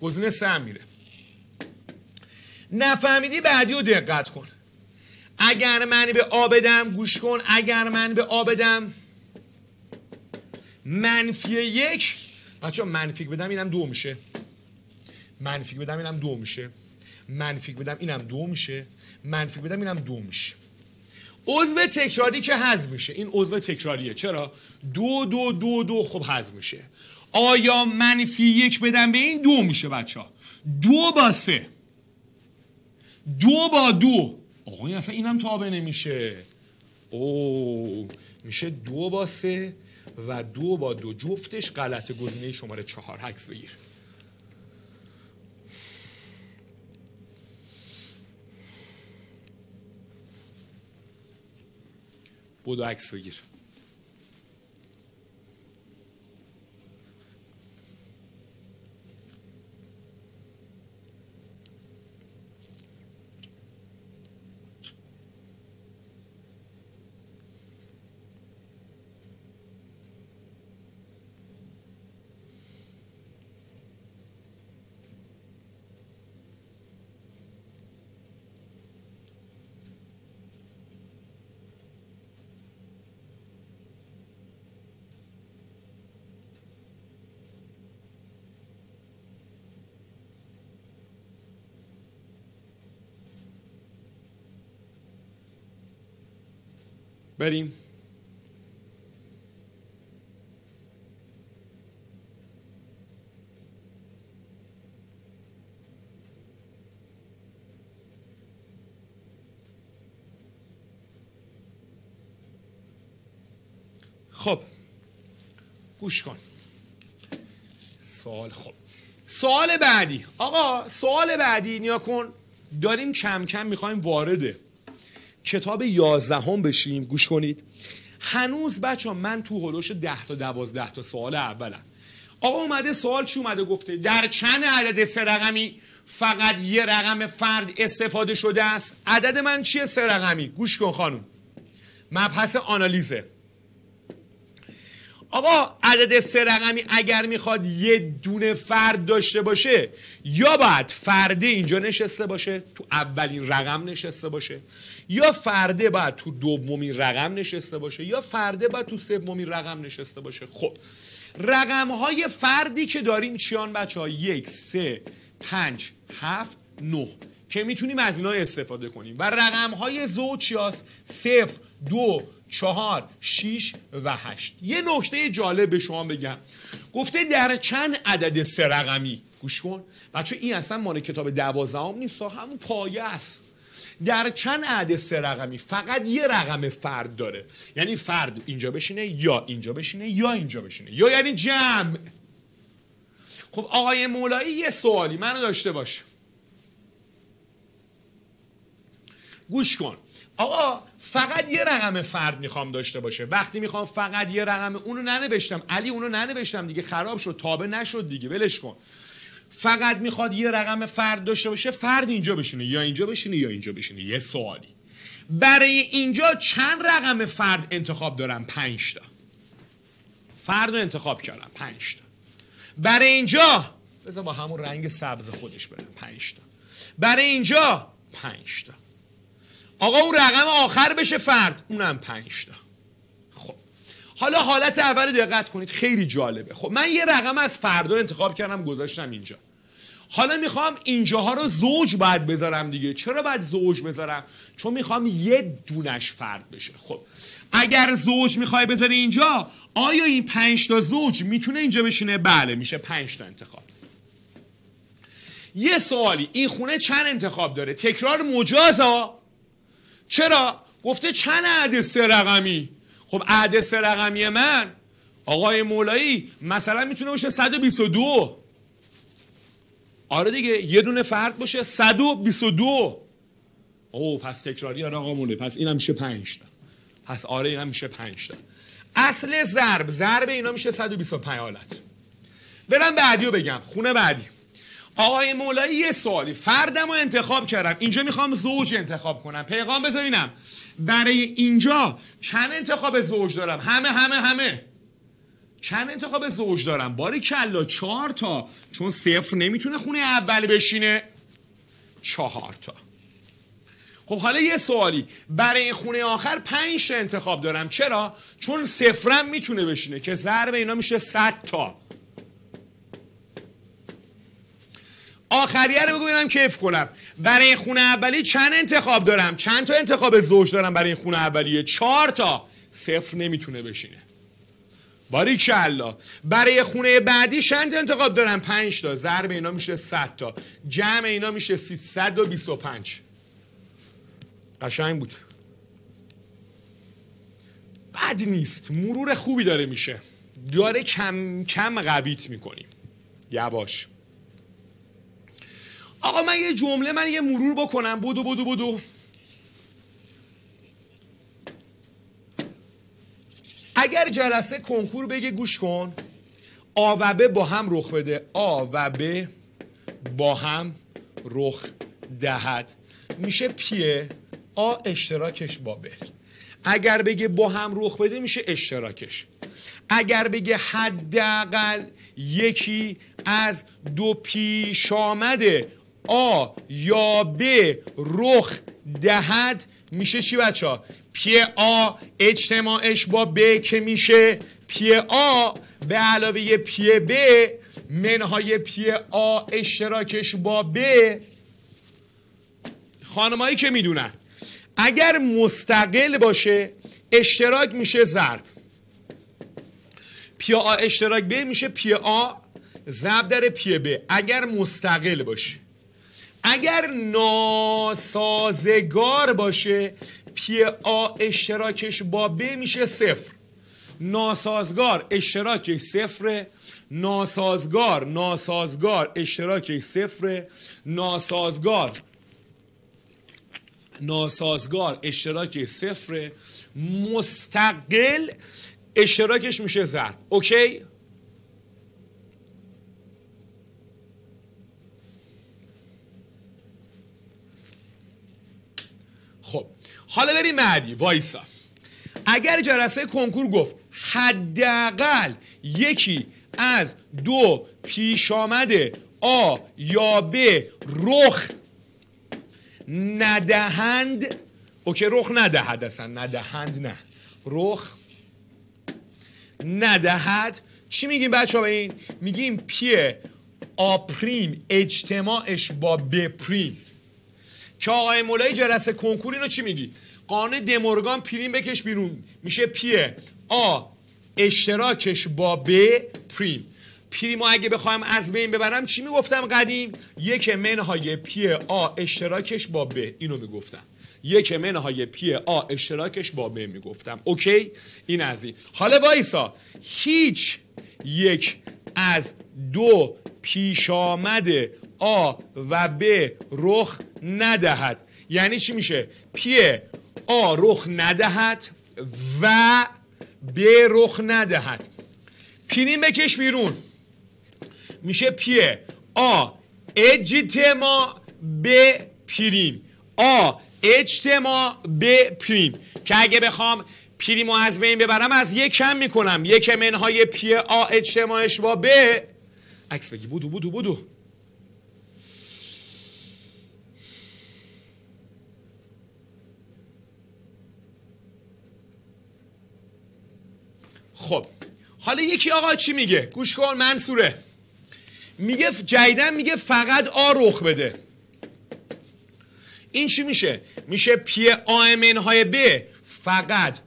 Speaker 1: گزینه سه هم میره. نفهمیدی بعدی رو دقت کن. اگر من به آبدم گوش کن. اگر من به آبدم منفی یک بچه منفی بدم اینم دو میشه. منفی بدم اینم دو میشه. منفی بدم اینم دو میشه. منفی بدم اینم دو میشه. عضو تکراری که حذف میشه. این عضو تکراریه. چرا؟ دو دو دو دو خب حذف میشه. آیا منفی یک بدم به این؟ دو میشه بچه ها. دو با سه. دو با دو. آقای اصلا اینم تابع نمیشه. او میشه دو با سه. و دو با دو جفتش غلط گزینه شماره چهار. حکس بگیر. بودو عکس بگیر. بریم خب. گوش کن. سوال خب. سوال بعدی. آقا سوال بعدی نیا کن. داریم کم کم می‌خوایم وارده کتاب یازدهم بشیم گوش کنید. هنوز بچه من تو هلوش ده تا دوازده تا سوال اولم. آقا اومده سوال چی اومده گفته؟ در چند عدد سه رقمی؟ فقط یه رقم فرد استفاده شده است. عدد من چیه سه رقمی؟ گوش کن خانم. مبحث آنالیزه. آقا عدد سه رقمی اگر می‌خواد یه دونه فرد داشته باشه یا باید فرده اینجا نشسته باشه تو اولین رقم نشسته باشه. یا فرده باید تو دومین رقم نشسته باشه یا فرده باید تو سومین رقم نشسته باشه. خب رقم های فردی که داریم چیان بچه ها یک سه پنج هفت نه. که می‌تونیم از اینا استفاده کنیم. و رقم های زوج چیاست؟ صفر دو چهار شیش و هشت. یه نکته جالب به شما بگم. گفته در چند عدد سه رقمی؟ گوش کن. بچه این اصلا مال کتاب دوازدهم نیست همون پایه است. در چند عدد سه رقمی فقط یه رقم فرد داره. یعنی فرد اینجا بشینه یا اینجا بشینه یا اینجا بشینه. یا یعنی جمع. خب آقای مولایی یه سوالی منو داشته باش. گوش کن. آقا فقط یه رقم فرد می‌خوام داشته باشه. وقتی می‌خوام فقط یه رقم اونو ننوشتم. علی اونو ننوشتم دیگه خراب شد تابه نشد دیگه. ولش کن. فقط می‌خواد یه رقم فرد داشته باشه فرد اینجا بشینه یا اینجا بشینه یا اینجا بشینه. یه سوالی. برای اینجا چند رقم فرد انتخاب دارم پنج تا. فرد انتخاب کردم پنج تا. برای اینجا بذار با همون رنگ سبز خودش برم پنج تا. برای اینجا پنج تا. آقا اون رقم آخر بشه فرد اونم پنج تا. حالا حالت اول دقت کنید. خیلی جالبه. خب من یه رقم از فردا انتخاب کردم گذاشتم اینجا. حالا می‌خوام اینجاها رو زوج باید بذارم دیگه. چرا باید زوج بذارم؟ چون می‌خوام یه دونش فرد بشه. خب اگر زوج می‌خوای بذاری اینجا آیا این پنج تا زوج می‌تونه اینجا بشینه؟ بله میشه پنج تا انتخاب. یه سوالی این خونه چند انتخاب داره؟ تکرار مجاز ها چرا؟ گفته چند عدد سه رقمی؟ خب عدد سه رقمی من آقای مولایی مثلا می‌تونه باشه 122 آره دیگه یه دونه فرد باشه 122 او پس تکراری آره آقا مولایی پس اینم میشه 5 تا. پس آره اینم میشه 5 تا. اصل ضرب ضرب اینا میشه 125 حالت. برم بعدی رو بگم خونه بعدی. آقای مولایی یه سوالی فردم رو انتخاب کردم اینجا می‌خوام زوج انتخاب کنم. پیغام بذارینم. برای اینجا چند انتخاب زوج دارم؟ همه همه همه. چند انتخاب زوج دارم؟ باری کلا چهار تا. چون صفر نمی‌تونه خونه اول بشینه. چهار تا. خب حالا یه سوالی. برای این خونه آخر پنج انتخاب دارم. چرا؟ چون صفرم می‌تونه بشینه که ضرب اینا میشه 100 تا. آخریه رو بگو ببینم کیف کنم. برای خونه اولی چند انتخاب دارم؟ چند تا انتخاب زوج دارم برای خونه اولیه؟ چهار تا. صفر نمی‌تونه بشینه. باری کلا برای خونه بعدی چند انتخاب دارم؟ پنج تا. ضرب اینا میشه 100 تا. جمع اینا میشه 325 قشنگ بود. بد نیست. مرور خوبی داره میشه. داره کم کم قویت می‌کنیم یواش. آقا من یه جمله من یه مرور بکنم. بودو بودو بودو اگر جلسه کنکور بگه گوش کن. آ و ب با هم رخ بده. آ و ب با هم رخ دهد. میشه پیه. آ اشتراکش با ب اگر بگه با هم رخ بده میشه اشتراکش. اگر بگه حداقل یکی از دو پیشامد آ یا ب رخ دهد میشه چی بچه ها؟ پی آ اجتماعش با ب که میشه. پی آ به علاوه پی ب منهای پی آ اشتراکش با ب. خانمایی که می‌دونن. اگر مستقل باشه اشتراک میشه ضرب. پی آ اشتراک ب میشه پی آ ضرب در پی ب. اگر مستقل باشه. اگر ناسازگار باشه پی آ اشتراکش با ب میشه صفر. ناسازگار اشتراکش صفر ناسازگار ناسازگار اشتراکش صفر ناسازگار ناسازگار اشتراکش صفر مستقل اشتراکش میشه ضرب اوکی خب حالا بریم بعدی وایسا. اگر جلسه کنکور گفت حداقل یکی از دو پیش آمده آ یا ب رخ ندهند اوکی رخ ندهد اصلا ندهند نه. رخ ندهد. چی میگیم بچه ها این؟ میگیم پی آ پریم اجتماعش با ب پریم که آقای مولای جلسه کنکور اینو چی میگی؟ قانون دمورگان پریم بکش بیرون. میشه پی آ اشتراکش با ب پریم. پریمو اگه بخوایم از بین ببرم چی می‌گفتم قدیم؟ یک منهای پی آ اشتراکش با ب. اینو می‌گفتم. یک منهای پی آ اشتراکش با ب می‌گفتم. اوکی؟ این از این. حالا وایسا. هیچ یک از دو پیشامد آ و ب رخ ندهد. یعنی چی میشه؟ پی آ رخ ندهد و ب رخ ندهد. پریم بکش بیرون. میشه پی آ اجتماع ب پریم. آ اجتماع ب پریم. که اگه بخوام پریمو از بین ببرم از یک کم می‌کنم. یک منهای پی آ اجتماعش با ب عکس بگیر. بدو بدو بدو. خب حالا یکی آقا چی میگه؟ گوش کن منصوره. میگه جیدن میگه فقط آ رخ بده. این چی میشه؟ میشه پی آمن های ب فقط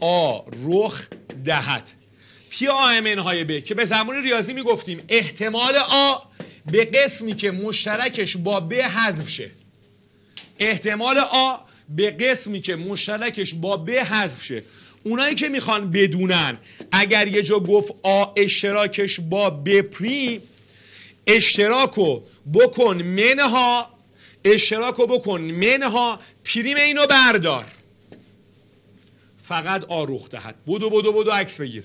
Speaker 1: آ رخ دهد. پی آمن های ب که به زمان ریاضی می‌گفتیم احتمال آ به قسمی که مشترکش با ب حذف شه. احتمال آ به قسمی که مشترکش با ب حذف شه. اونایی که می‌خوان بدونن. اگر یه جا گفت آ اشتراکش با ب پریم اشتراکو بکن منها اشتراکو بکن منها پریم اینو بردار. فقط آ رخ دهد. بودو بودو بودو عکس بگیر.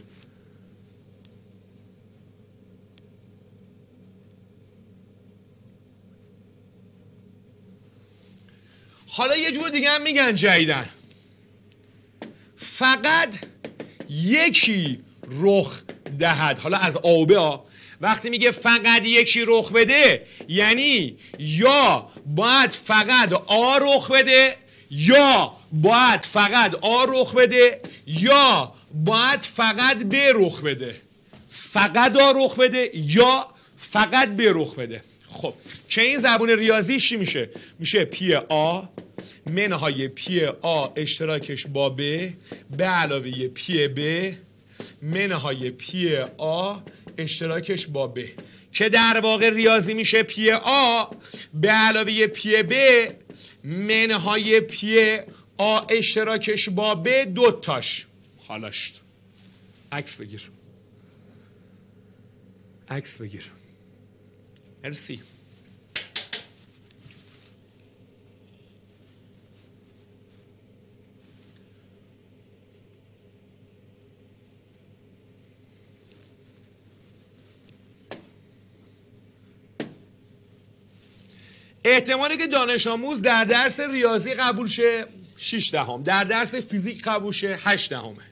Speaker 1: حالا یه جور دیگه هم میگن جیدن فقط یکی رخ دهد. حالا از آبه ها وقتی میگه فقط یکی رخ بده یعنی یا باید فقط آ رخ بده یا باید فقط آ رخ بده یا باید فقط ب رخ بده. فقط آ رخ بده یا فقط ب رخ بده. خب به این زبون ریاضی چی میشه؟ میشه پی آ منهای پی آ اشتراکش با ب به علاوه پی ب منهای پی آ اشتراکش با ب. که در واقع ریاضی میشه پی آ به علاوه پی ب منهای پی آ اشتراکش با ب دوتاش حالاشت عکس بگیر. عکس بگیر. مرسی. احتمالی که دانش آموز در درس ریاضی قبول شه 6 دهم. در درس فیزیک قبول شه 8 دهمه.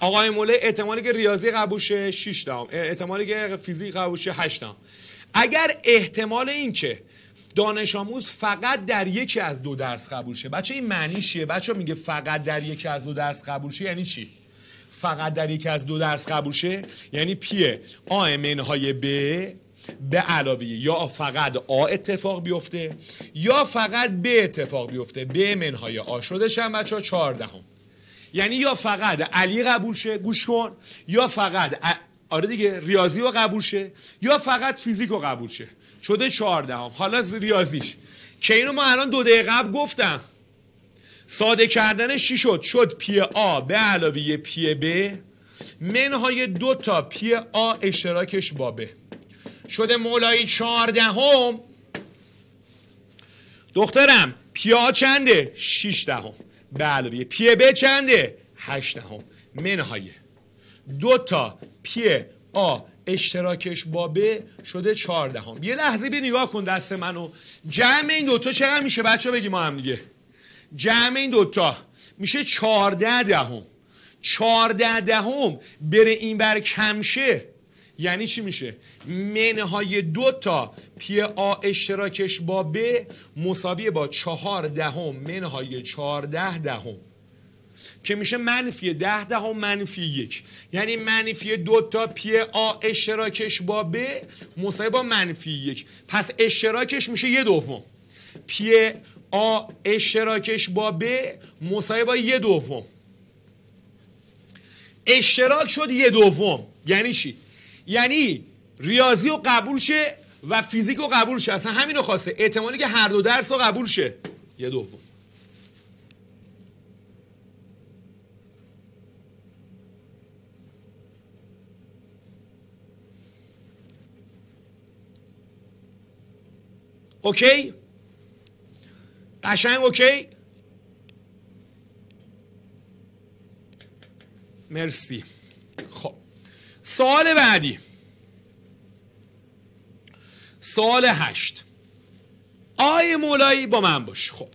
Speaker 1: آقای موله احتمالی که ریاضی قبول شه 6 دهم. احتمالی که فیزیک قبول شه 8 دهم. اگر احتمال این که دانش آموز فقط در یکی از دو درس قبول شه بچه این معنی چیه؟ بچه میگه فقط در یکی از دو درس قبول شه یعنی چی؟ فقط در یکی از دو درس قبول شه یعنی پی. آ. منهای ب. به علاوه یا فقط آ اتفاق بیفته یا فقط ب اتفاق بیفته. ب منهای آ شده شم بچه ها چهاردهم. یعنی یا فقط علی قبول شه گوش کن یا فقط آره دیگه ریاضی رو قبول شه یا فقط فیزیک رو قبول شه. شده چهار دهم. حالا ریاضیش. که اینو ما الان دو دقیقه قبل گفتم. ساده کردنش چی شد؟ شد پی آ به علاوه پی ب. منهای دو تا پی آ اشتراکش با ب. شده مولایی چهار دهم. دخترم پی آ چنده؟ شیش دهم. به علاوه پی ب چنده؟ هشت دهم. منهای. دو تا پی آ اشتراکش با ب شده چهار دهم یه لحظه بی نگاه کن دست منو. جمع این دوتا چقدر میشه؟ بچه بگیم با هم دیگه. جمع این دوتا. میشه چهارده دهم. چهارده دهم بره این بر کم شه یعنی چی میشه؟ منهای دو تا پی آ اشتراکش با ب مساویه با چهار دهم منهای چهارده دهم. که میشه منفی ده دهم منفی یک. یعنی منفی دو تا پی آ اشتراکش با ب مساوی با منفی یک. پس اشتراکش میشه یه دوم. پی آ اشتراکش با ب مساوی با یه دوم. اشتراک شد یه دوم. یعنی چی؟ یعنی ریاضی رو قبول شه و فیزیک رو قبول شه. اصلا همین رو خواسته. احتمالی که هر دو درس رو قبول شه. یه دوم. اوکی؟ قشنگ اوکی؟ مرسی. خب. سوال بعدی. سوال هشت. آی مولایی با من باش. خب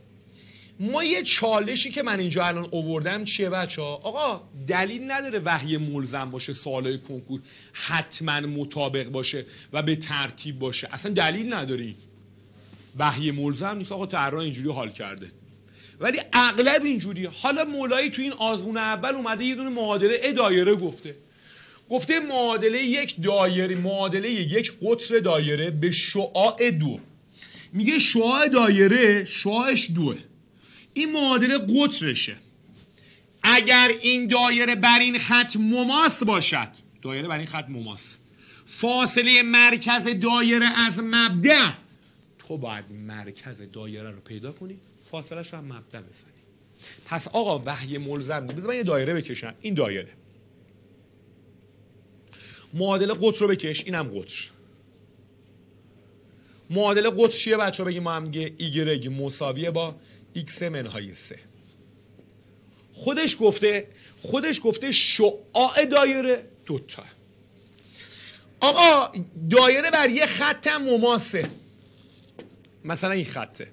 Speaker 1: ما یه چالشی که من اینجا الان اووردم چیه بچه ها آقا دلیل نداره وحی ملزم باشه سوالای کنکور حتما مطابق باشه و به ترتیب باشه. اصلا دلیل نداره وحی ملزم نیست. آقا طراح اینجوری حال کرده. ولی اغلب اینجوریه. حالا مولایی تو این آزمون اول اومده یه دونه معادله دایره گفته. گفته معادله یک دایره معادله یک قطر دایره به شعاع دو. میگه شعاع دایره شعاعش دوه. این معادله قطرشه. اگر این دایره بر این خط مماس باشد دایره بر این خط مماس فاصله مرکز دایره از مبدع تو باید مرکز دایره رو پیدا کنی فاصله هم مبدأ بزنی. پس آقا وحی منزل بذار من یه دایره بکشم. این دایره. معادله قطر رو بکش اینم قطر. معادله قطر چیه بچه بگیم با هم دیگه ایگرگ مساویه با ایکس منهای سه. خودش گفته خودش گفته شعاع دایره دوتا. آقا دایره بر یه خط مماسه. مثلا این خطه.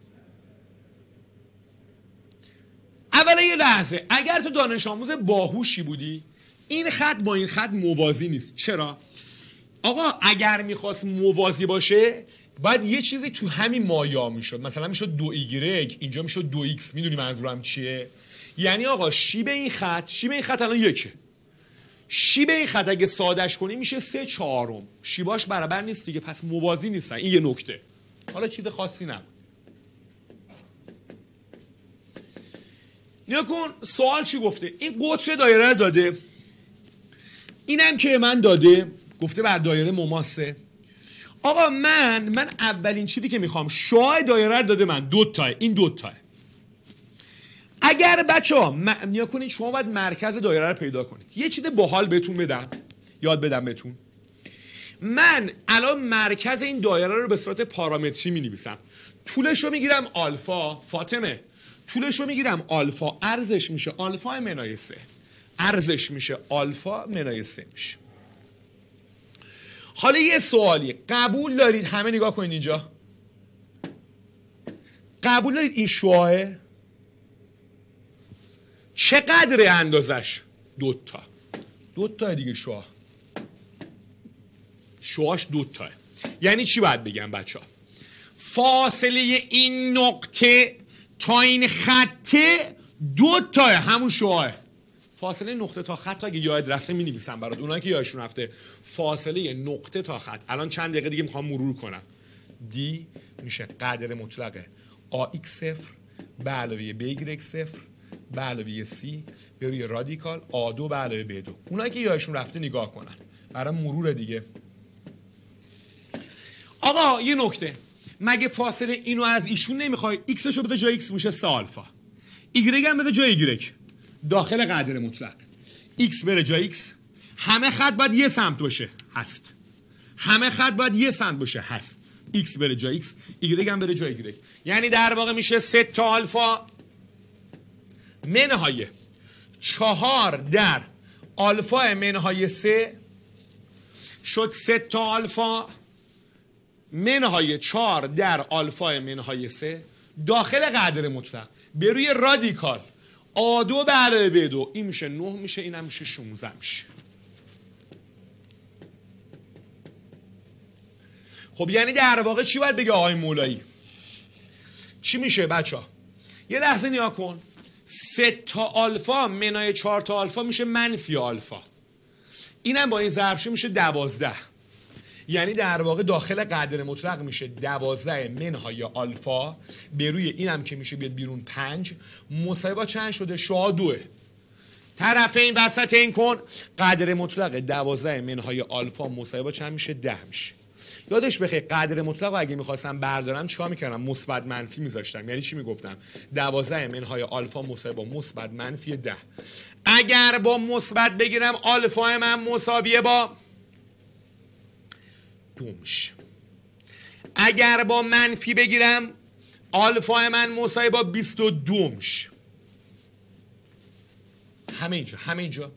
Speaker 1: اولا یه لحظه اگر تو دانش آموز باهوشی بودی این خط با این خط موازی نیست. چرا؟ آقا اگر می‌خواست موازی باشه باید یه چیزی تو همین مایه‌ها می‌شد. مثلا می‌شد دو ایگرگ اینجا می‌شد دو ایکس. می‌دونی منظورم چیه؟ یعنی آقا شیب این خط شیب این خط الان یکه. شیب این خط اگه سادش کنی میشه سه چهارم. شیباش برابر نیست دیگه پس موازی نیستن. این یه نکته. حالا چیز خاصی نبود. نیا کن سوال چی گفته؟ این قطر دایره داده. اینم که من داده گفته بر دایره مماسه. آقا من من اولین چیزی که می‌خوام شعاع دایره رو داده من. دو تای این دو تای. اگر بچه ها م... کنید شما باید مرکز دایره رو پیدا کنید. یه چیز باحال بهتون بدم. یاد بدم بهتون. من الان مرکز این دایره رو به صورت پارامتری می نویسم طولش رو می‌گیرم آلفا فاطمه. طولش رو می‌گیرم آلفا. ارزش میشه. آلفا منای سه ارزش میشه. آلفا منای سه میشه. حالا یه سوالی. قبول دارید همه نگاه کنید اینجا؟ قبول دارید این شعاه چقدر اندازش؟ دوتا. دوتا دیگه شعاه شعاش دوتاه یعنی چی باید بگم بچه فاصله این نقطه تا این خطه دو تا همون شعاه فاصله نقطه تا خط اگه یاد رفته می نویسم برات. اونایی که یادشون رفته فاصله نقطه تا خط. الان چند دقیقه دیگه می‌خوام مرور کنم. دی میشه قدر مطلق AX صفر به علاوه B صفر به علاوه C به روی رادیکال A2 به علاوه B2 اونایی که یادشون رفته نگاه کنن. برای مرور دیگه. آقا یه نکته. مگه فاصله اینو از ایشون نمی‌خوای؟ ایکسش رو بده جای ایکس میشه سه آلفا. ایگرگ هم بده جای ایگرگ داخل قدر مطلق. ایکس بره جای ایکس همه خط باید یه سمت باشه. هست. همه خط باید یه سمت باشه. هست. ایکس بره جای ایکس ایگرگ هم بره جای ایگرگ یعنی در واقع میشه سه تا آلفا. منهای چهار در آلفا منهای سه شد سه تا آلفا. منهای چار در آلفا منهای سه. داخل قدر مطلق. به روی رادیکال. آ دو به علاوه ب دو. این میشه نه میشه اینم میشه 16 میشه. خب یعنی در واقع چی باید بگه آقای مولایی؟ چی میشه بچه یه لحظه نیا کن. سه تا آلفا منای چهار تا آلفا میشه منفی آلفا. اینم با این ضربشه میشه دوازده. یعنی در واقع داخل قدر مطلق میشه دوازده منهای آلفا. به روی اینم که میشه بیاد بیرون پنج. مساوی با چند شده؟ شعا دوه. طرف این وسط این کن. قدر مطلق دوازده منهای آلفا مساوی با چند میشه؟ ده میشه. یادش بخیر قدر مطلق اگه می‌خواستم بردارم چیکار می‌کردم؟ مثبت منفی میذاشتم. یعنی چی می‌گفتم؟ دوازده منهای آلفا مساوی با مثبت منفی ده. اگر با مثبت بگیرم آلفا من مساویه با دومش اگر با منفی بگیرم آلفا من مساوی با 22 میشه همه اینجا همه اینجا.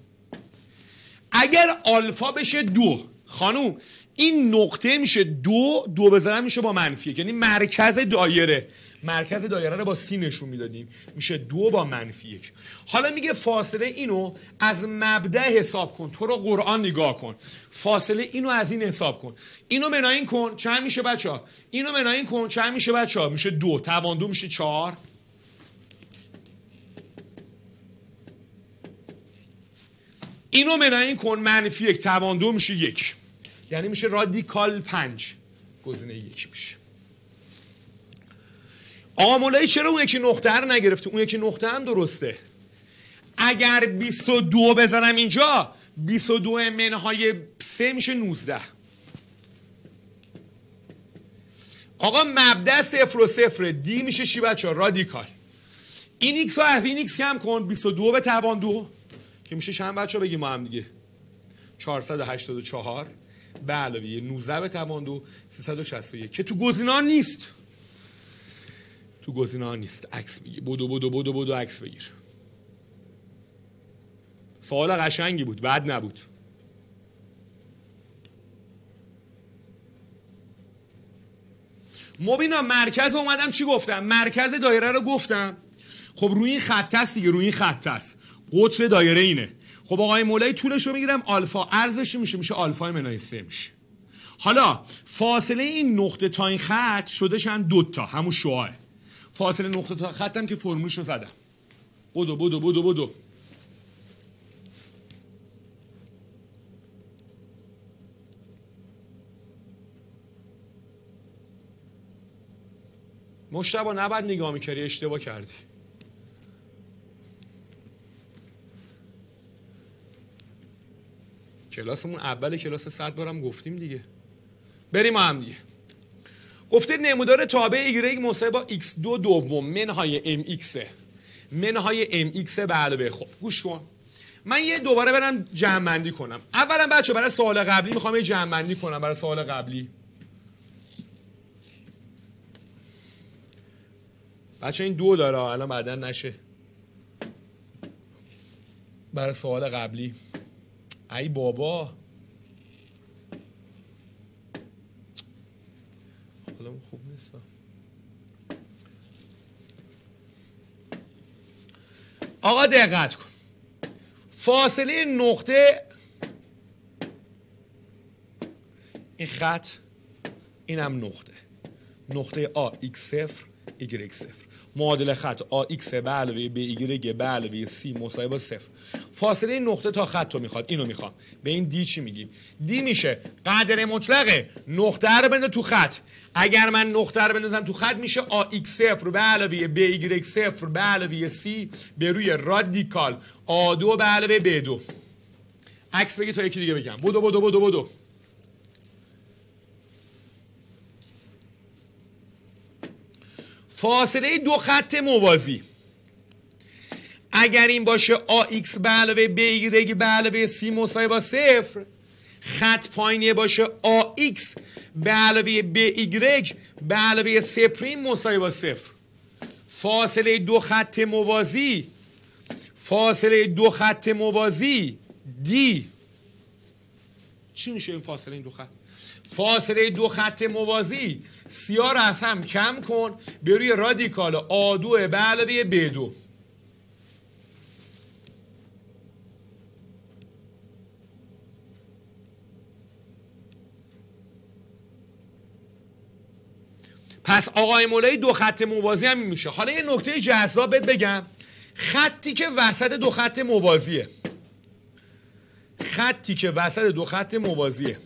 Speaker 1: اگر آلفا بشه دو خانوم این نقطه میشه دو دو بزنم میشه با منفی یعنی مرکز دایره. مرکز دایره رو با سی نشون می‌دادیم. میشه دو با منفی یک. حالا میگه فاصله اینو از مبدع حساب کن. تو رو قرآن نگاه کن. فاصله اینو از این حساب کن. اینو مناین کن. چند میشه بچه ها اینو مناین کن. چند میشه بچه ها میشه دو. توان دو میشه چهار. اینو مناین کن. منفی یک. توان دو میشه یک. یعنی میشه رادیکال پنج. گزینه یک میشه. آقا مولایی چرا اون یکی نقطه رو نگرفته اون یکی نقطه هم درسته. اگر 22 بزنم اینجا 22 منهای 3 میشه 19 آقا مبدع صفر و صفر دی میشه چی بچه رادیکال. این ایکس ها از این ایکس کم کن. 22 به توان دو. که میشه چند بچه بگیم با هم دیگه؟ 484 به علاوه 19 به توان دو. 361 که تو گزینه‌ها نیست. تو گزینه ها نیست. عکس بگیر. بودو بودو بودو بودو عکس بگیر. سوال قشنگی بود. بد نبود. مبینا مرکز اومدم چی گفتم؟ مرکز دایره رو گفتم. خب روی این خط است دیگه. روی این خط است قطر دایره اینه. خب آقای مولای طولش رو می‌گیرم. آلفا ارزش میشه. میشه آلفا منای سه میشه. حالا فاصله این نقطه تا این خط شده چند؟ دوتا همون شعاه فاصله نقطه تا خطم که فرمولش رو زدم. بودو بودو بودو بودو مشتبه نباید نگاه می‌کردی اشتباه کردی. کلاسمون اول کلاس صد بارم گفتیم دیگه. بریم هم دیگه. گفته نمودار تابع ایگرگ مساوی با x2 دوم. منهای mx منهای mx به علاوه خب گوش کن. من یه دوباره برم جمع کنم. اولا بچه برای سوال قبلی می‌خوام یه جمع کنم برای سوال قبلی. بچه این دو داره. الان بعدا نشه. برای سوال قبلی. ای بابا. حالا خوب نیست آقا دقت کن. فاصله نقطه این خط اینم نقطه. نقطه آ x صفر y صفر. معادل خط AX به علاوه BY به علاوه C مساوی با صفر. فاصله نقطه تا خط رو می‌خواد. اینو می‌خوام. به این دی چی میگیم دی میشه. قدر مطلق نقطه رو بنده تو خط. اگر من نقطه رو بندازم تو خط میشه AX صفر به علاوه BY صفر به علاوه C به روی رادیکال. A2 به علاوه B2 عکس بگی تا یکی دیگه بگم. بودو بودو بودو بودو فاصله دو خط موازی. اگر این باشه AX به علاوه BY به علاوه C مساوی با صفر. خط پایینی باشه AX به علاوه BY به علاوه C پریم مساوی با صفر. فاصله دو خط موازی. فاصله دو خط موازی D. چی میشه این فاصله این دو خط؟ فاصله دو خط موازی. سیاه رو از هم کم کن. به روی رادیکال آ2 به علاوه ب2 پس آقای مولای دو خط موازی هم میشه. حالا یه نکته جذاب بگم. خطی که وسط دو خط موازیه. خطی که وسط دو خط موازیه.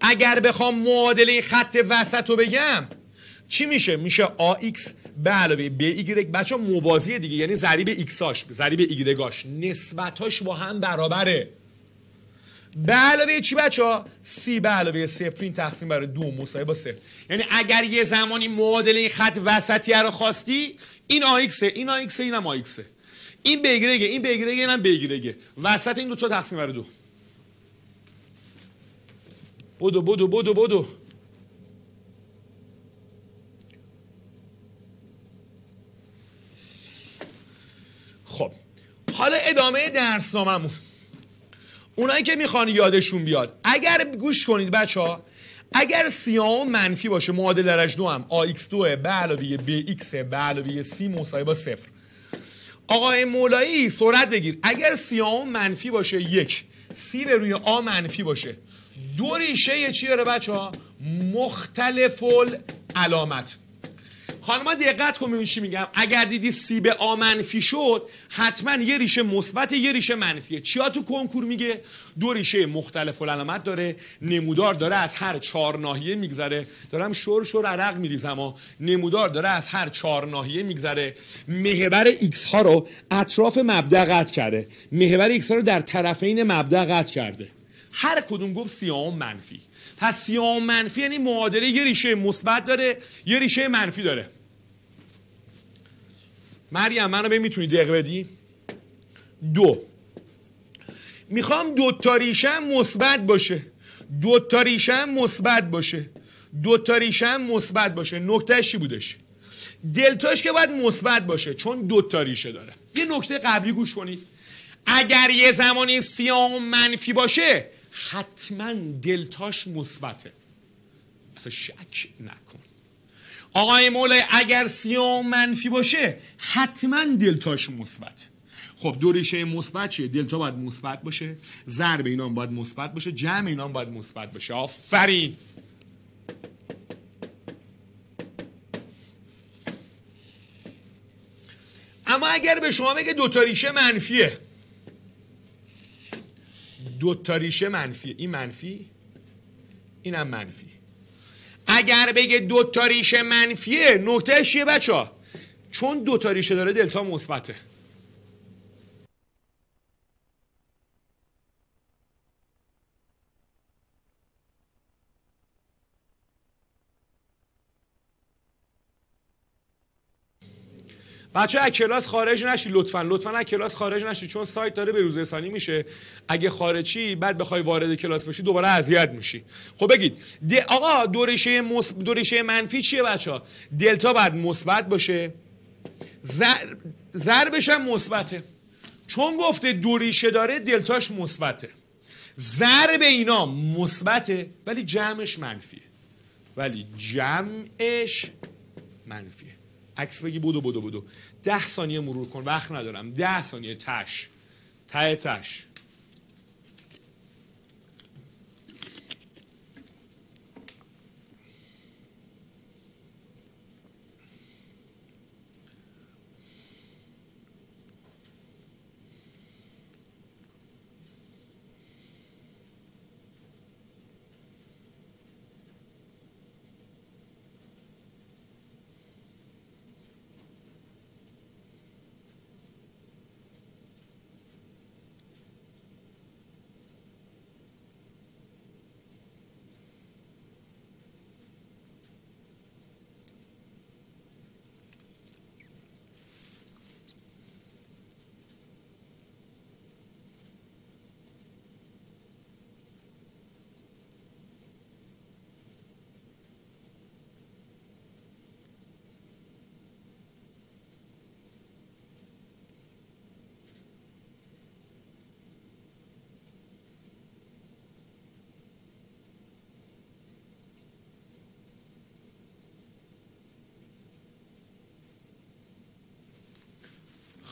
Speaker 1: اگر بخوام معادله خط وسط رو بگم چی میشه؟ میشه AX به علاوه BY بچه موازی دیگه یعنی ضریب X هاش ضریب Y هاش نسبتاش با هم برابره. به علاوه چی بچه ها سی به علاوه سپرین تقسیم برای دو مساوی با صفر. یعنی اگر یه زمانی معادله خط وسطی رو خواستی این AX این AX اینم AX این بگیرگه این بگیرگه اینم بگیرگه وسط این دو تا تقسیم برای دو. بودو بودو بودو بودو خب حالا ادامه درسنامه‌مون. اونایی که می‌خوان یادشون بیاد. اگر گوش کنید بچه ها اگر سیام منفی باشه معادل درج دو هم. AX2 به علاوه BX به علاوه C مساوی با صفر. آقای مولایی سرعت بگیر. اگر سیام منفی باشه یک. سی به روی آ منفی باشه. دو ریشه چی داره بچه ها مختلف علامت خانم دقت کن چی میگم. اگر دیدی سی به آ منفی شد حتما یه ریشه مثبت یه ریشه منفیه. چیا تو کنکور میگه؟ دو ریشه مختلف علامت داره. نمودار داره از هر چهار ناحیه میگذره. دارم شر شر عرق میریزم و نمودار داره از هر چهار ناحیه میگذره. محور ایکس ها رو اطراف مبدأ قطع کرده. محور ایکس ها رو در طرفین مبدأ قطع کرده. هر کدوم گفت سی آم منفی. پس سی آم منفی یعنی معادله یه ریشه مثبت داره یه ریشه منفی داره. مریم منو به می‌تونی دقیق بدی؟ دو. می‌خوام دو تا ریشه مثبت باشه. دو تا ریشه مثبت باشه. دو تا ریشه مثبت باشه. نکتهش چی بودش؟ دلتاش که باید مثبت باشه چون دو تا ریشه داره. یه نکته قبلی گوش کنید اگر یه زمانی سیام منفی باشه حتما دلتاش مثبته. اصلا شک نکن. آقای مولای اگر سیام منفی باشه حتما دلتاش مثبت. خب دو ریشه مثبت چیه؟ دلتا باید مثبت باشه ضرب اینا باید مثبت باشه جمع اینا باید مثبت باشه. آفرین! اما اگر به شما بگه دو تا ریشه منفیه دو تا ریشه منفی این منفی اینم منفی. اگر بگه دو تا ریشه منفیه نکتهش چیه بچه چون دو تا ریشه داره دلتا مثبته. بچه از کلاس خارج نشی لطفا لطفا از کلاس خارج نشی چون سایت داره به روز رسانی میشه. اگه خارجی بعد بخوای وارد کلاس بشی دوباره اذیت میشی. خب بگید آقا دو ریشه مص... دو ریشه منفی چیه بچه ها دلتا باید مثبت باشه. زر... ضربش هم مثبته. چون گفته دو ریشه داره دلتاش مثبته. ضرب اینا مثبته ولی جمعش منفیه. ولی جمعش منفیه. عکس بگی بودو بودو بودو ده ثانیه مرور کن وقت ندارم. ده ثانیه تش. ته تش.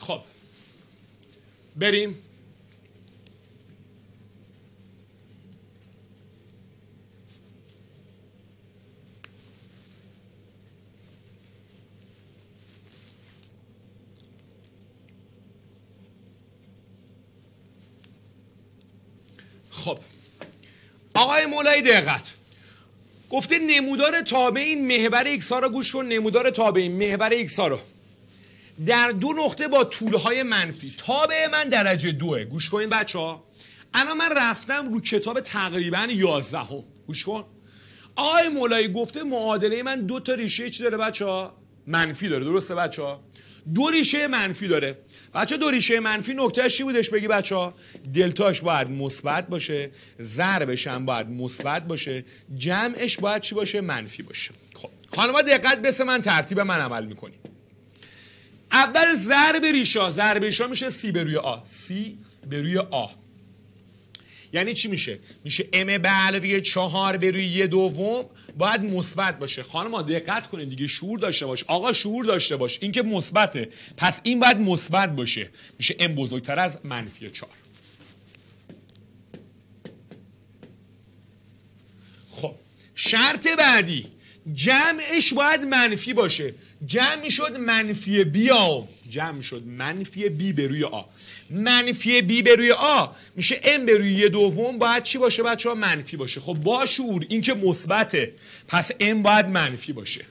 Speaker 1: خب. بریم. خب. آقای مولای دقت. گفته نمودار تابع این محور ایکس رو گوش کن. نمودار تابع این محور ایکس رو. در دو نقطه با طولهای منفی. تابع من درجه دوه. گوش کنین بچه ها. الان من رفتم رو کتاب تقریبا یازدهم. گوش کن. آقای مولایی گفته معادله من دو تا ریشه چی داره بچه ها؟ منفی داره. درسته بچه ها؟ دو ریشه منفی داره. بچه دو ریشه منفی نکتهش چی بودش بگی بچه ها؟ دلتاش باید مثبت باشه. ضربش هم باید مثبت باشه. جمعش باید چی باشه؟ منفی باشه. خب. خانم دقت بس من ترتیب من عمل می‌کنیم اول ضرب ریشا. ضرب ریشا میشه سی به روی آ. سی به روی آ. یعنی چی میشه؟ میشه ام به علاوه چهار به روی یه دوم. باید مثبت باشه. خانم دقت کنید دیگه. شعور داشته باش. آقا شعور داشته باش. این که مثبته. پس این باید مثبت باشه. میشه ام بزرگتر از منفی چهار. خب شرط بعدی. جمعش باید منفی باشه. جمع شد منفی بیا جمع شد منفی بی به روی آ. منفی بی به روی آ میشه ام به روی یه دوم. باید چی باشه بچه ها منفی باشه. خب با شعور. این که مثبته. پس ام باید منفی باشه.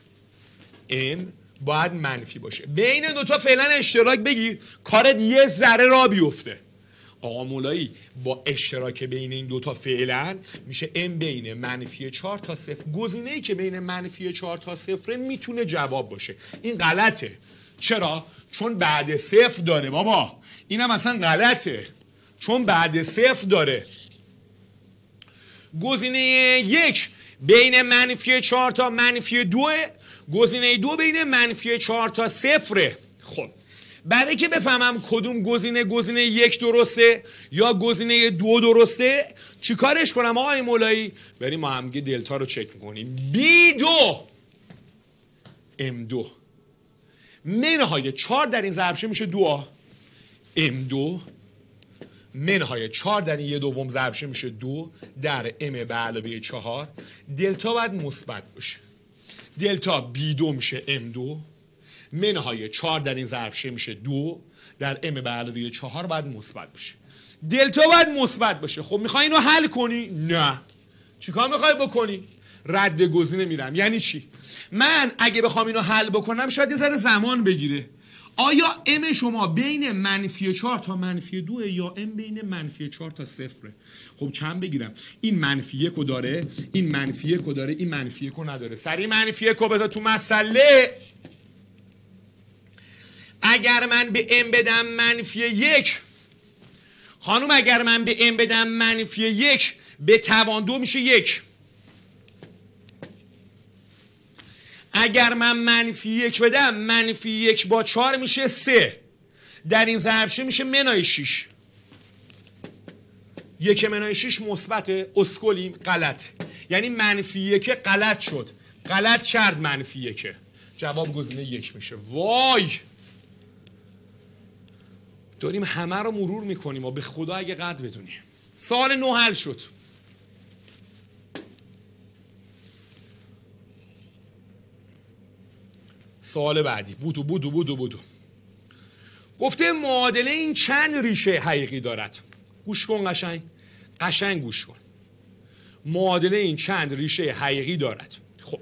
Speaker 1: ام باید منفی باشه. بین دوتا فعلا اشتراک بگیر. کارت یه ذره را بیفته. آقا مولایی با اشتراک بین این دوتا فعلا میشه ام بین منفی 4 تا صفر. گزینه ای که بین منفی 4 تا صفر می‌تونه جواب باشه. این غلطه. چرا؟ چون بعد صفر داره بابا. اینم اصلا غلطه. چون بعد صفر داره. گزینه یک بین منفی 4 تا منفی 2 گزینه دو بین منفی 4 تا صفره. خب برای که بفهمم کدوم گزینه گزینه یک درسته یا گزینه دو درسته چیکارش کنم آقای مولایی؟ بریم ما همگی دلتا رو چک می‌کنیم. بی دو. ام دو. منهای چهار در این ضربشه میشه؟ دو ام دو. منهای چهار در این یه دوم ضربشه میشه؟ دو در ام به علاوه چهار. دلتا باید مثبت باشه. دلتا بی دو میشه. ام دو. منهای چهار در این ضربشه میشه دو در ام به علاوه چهار باید مثبت باشه. دلتا باید مثبت باشه. خب می‌خوای اینو حل کنی؟ نه. چیکار می‌خوای بکنی؟ رد گزینه میرم. یعنی چی؟ من اگه بخوام اینو حل بکنم شاید یه ذره زمان بگیره. آیا ام شما بین منفی 4 تا منفی 2 یا ام بین منفی 4 تا صفره؟ خب چند بگیرم؟ این منفی 1 داره این منفی 1 داره این منفی 1 نداره. سری منفی 1 بذار تو مسئله. اگر من به ام بدم منفی 1 خانم اگر من به ام بدم منفی 1 به توان دو میشه یک. اگر من منفی یک بدم منفی یک با چهار میشه سه. در این ضربشه میشه؟ منای شیش. یک منای شیش مثبت اسکلیم غلط. یعنی منفی یک غلط شد. غلط کرد منفی یکه جواب گزینه یک میشه. وای! داریم همه رو مرور می‌کنیم و به خدا اگه قد بدونیم. سال نو حل شد. سوال بعدی. بودو بودو بودو بودو گفته معادله این چند ریشه حقیقی دارد؟ گوش کن قشنگ. قشنگ گوش کن. معادله این چند ریشه حقیقی دارد؟ خب.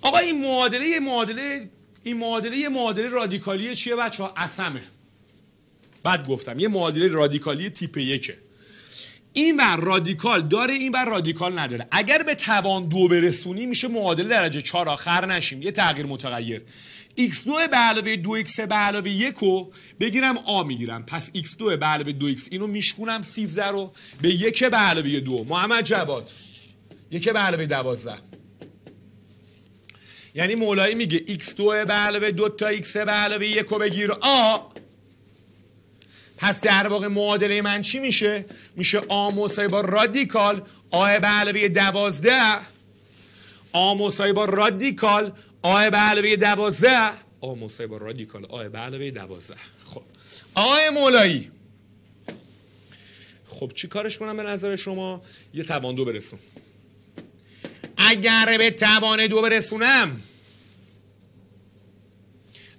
Speaker 1: آقا این معادله معادله این معادله معادله رادیکالی چیه بچه ها اسمه. بعد گفتم یه معادله رادیکالی تیپ یکه. این بر رادیکال داره این بر رادیکال نداره. اگر به توان دو برسونی میشه معادله درجه چهار آخر نشیم. یه تغییر متغیر. x2 به علاوه 2x به علاوه 1 رو بگیرم آ می‌گیرم. پس x2 به علاوه 2x اینو میشکونم 13 رو به 1 به علاوه 2 محمد جواد 1 به علاوه 12 یعنی مولایی میگه x2 به علاوه 2 تا x به علاوه 1 رو بگیر. آ! پس در واقع معادله من چی میشه؟ میشه آ مساوی با رادیکال آ به علاوه 12 آ مساوی با رادیکال آ به علاوه دوازده. آ مساوی با رادیکال آ به علاوه دوازده. خب. آقای مولایی. خب چی کارش کنم به نظر شما؟ یه توان دو برسون. اگر به توان دو برسونم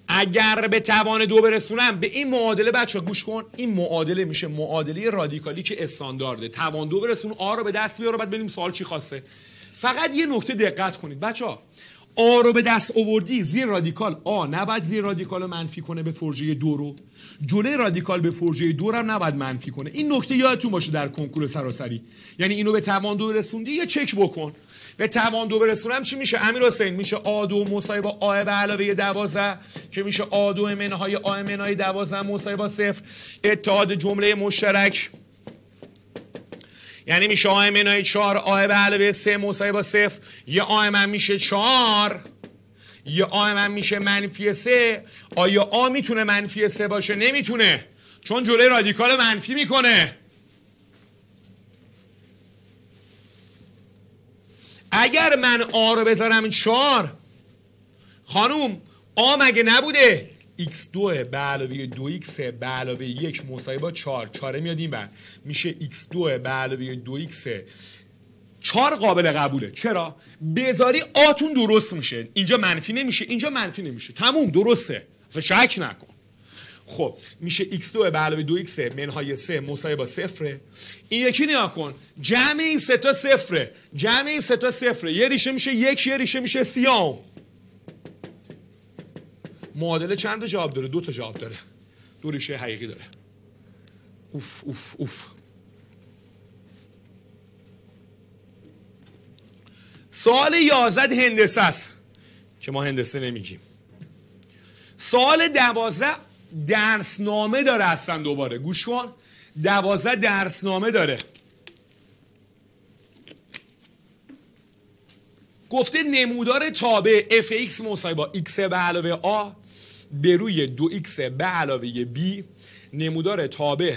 Speaker 1: اگر به توان دو برسونم به این معادله بچه گوش کن. این معادله میشه معادله رادیکالی که استاندارده. توان دو برسون آ رو به دست بیاره بعد ببینیم سوال چی خواسته. فقط یه نکته دقت کنید. بچه آ رو به دست آوردی زیر رادیکال آ نباید زیر رادیکال منفی کنه به فرجه دو رو. جلوی رادیکال به فرجه دو هم نباید منفی کنه. این نکته یادتون باشه در کنکور سراسری. یعنی اینو به توان دو رسوندی یه چک بکن. به توان دو برسونم چی میشه؟ امیر حسین. میشه آ دو مساوی با آ به علاوه 12 که میشه آ دو منهای آ منهای 12 مساوی با صفر. اتحاد جمله مشترک. یعنی میشه آم منای چهار آه به علاوه سه مساوی با صفر. یه آم هم میشه چهار. یه آم هم میشه منفی سه. آیا آ می‌تونه منفی سه باشه؟ نمی‌تونه. چون جلوی رادیکال منفی می‌کنه. اگر من آ رو بذارم چهار خانوم آ مگه نبوده؟ x2 به علاوه 2x به علاوه 1 مساوی با 4 4 میاد این بر میشه x2 به علاوه 2x 4 قابل قبوله. چرا؟ بذاری آتون درست میشه. اینجا منفی نمیشه اینجا منفی نمیشه. تموم درسته. اصلا شک نکن. خب میشه x2 به علاوه 2x منهای 3 مساوی با صفره. این یکی نیا کن. جمع این سه تا صفره. جمع این سه تا صفره. یه ریشه میشه یک یه ریشه میشه سیام معادله چند تا جواب داره؟ دو تا جواب داره. دو ریشه حقیقی داره. اوف اوف اوف. سوال یازد هندسه است که ما هندسه نمیگیم. سوال دوازده درسنامه داره اصلا دوباره. گوش کن. دوازده درسنامه داره. گفته نمودار تابع fx مساوی با x به علاوه a به روی 2x به علاوه b نمودار تابع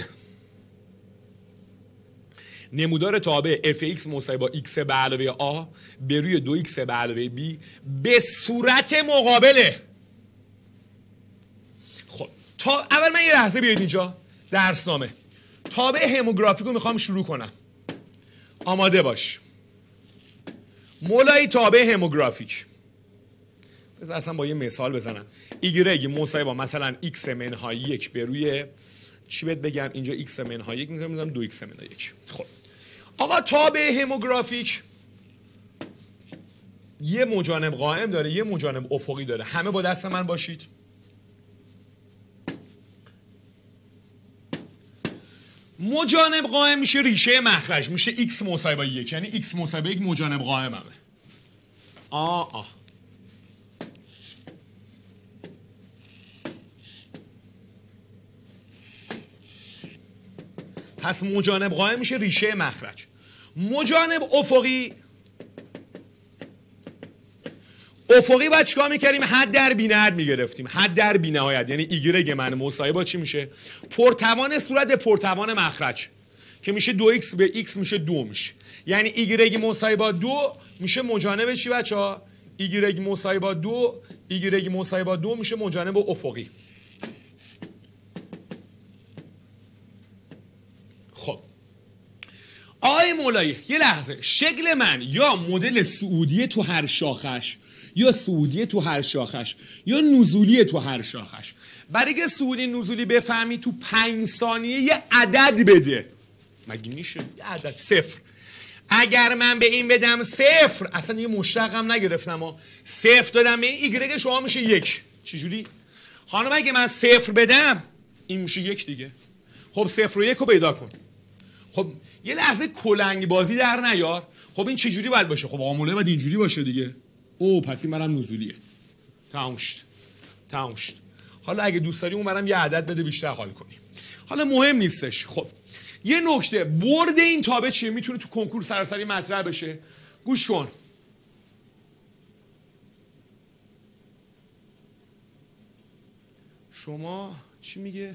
Speaker 1: نمودار تابع fx مساوی با x به علاوه a به روی 2x به علاوه b به صورت مقابله. تا اول من یه لحظه بیاید اینجا. درسنامه. تابع هموگرافیک رو می‌خوام شروع کنم. آماده باش. مولای تابع هموگرافیک. بذار اصلا با یه مثال بزنم. ایگرگ مساوی با مثلا x منهای یک به روی چی بهت بگم؟ اینجا x منهای یک می‌ذارم دو x منهای یک. خب. آقا تابع هموگرافیک یه مجانب قائم داره یه مجانب افقی داره. همه با دست من باشید. مجانب قائم میشه ریشه مخرج. میشه x با یک. یعنی x مساوی یک مجانب قائم همه آه آه. پس مجانب قائم میشه ریشه مخرج. مجانب افقی افقی باید چیکار می‌کردیم؟ حد در بی نهایت می‌گرفتیم. حد در بی نهایت. یعنی ایگرگ من مساوی با چی میشه؟ پرتوان صورت پرتوان مخرج که میشه دو ایکس به ایکس میشه دو میشه. یعنی ایگرگ مساوی با دو میشه مجانب چی بچه ها؟ ایگرگ مساوی با دو ایگرگ مساوی با دو میشه مجانب افقی. خب. آقای مولایی یه لحظه. شکل من یا مدل سعودی تو هر شاخش یا سعودی تو هر شاخش یا نزولی تو هر شاخش. برای که سعودی نزولی بفهمی تو پنج ثانیه یه عدد بده. مگه میشه؟ یه عدد صفر. اگر من به این بدم صفر اصلا یه مشتقم نگرفتم و صفر دادم به این ایگرگ شما میشه یک. چجوری؟ خانم اگه من صفر بدم این میشه یک دیگه. خب صفر و یک رو پیدا کن. خب یه لحظه کلنگ بازی در نیار. خب این چجوری باید باشه؟ خب آموله باید اینجوری باشه دیگه. او پس این برم نزولیه. تموشت تموشت حالا اگه دوست داری اون برم یه عدد بده بیشتر حال کنیم. حالا مهم نیستش. خب یه نکته. برد این تابه چیه؟ می‌تونه تو کنکور سراسری مطرح بشه؟ گوش کن. شما چی میگه؟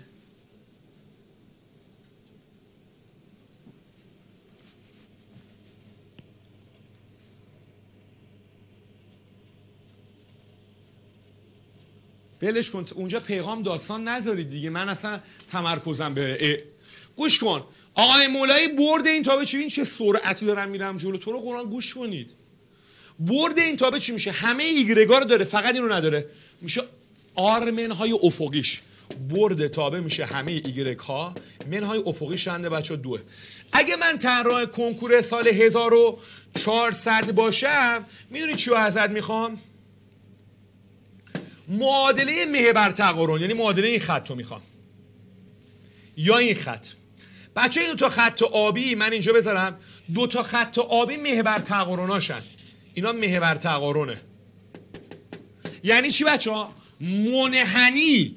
Speaker 1: ولش کن اونجا پیغام داستان نذارید دیگه. من اصلا تمرکزم به گوش کن. آقای مولایی برد این تابه چی؟ این چه سرعتی دارم میرم جلو؟ تو رو قرآن گوش کنید. برد این تابه چی میشه؟ همه ایگرگا رو داره فقط اینو نداره. میشه آر های افقیش. برد تابه میشه همه ایگرگ ها منهای افقی شنده بچه دوه. اگه من طراح کنکور سال 1400 باشم می‌دونی چی ازت می‌خوام؟ معادله محور تقارن یعنی معادله این خط رو می‌خوام. یا این خط. بچه این دو تا خط آبی من اینجا بذارم. دو تا خط آبی محور تقارناشن. اینا محور تقارنه. یعنی چی بچه ها؟ منحنی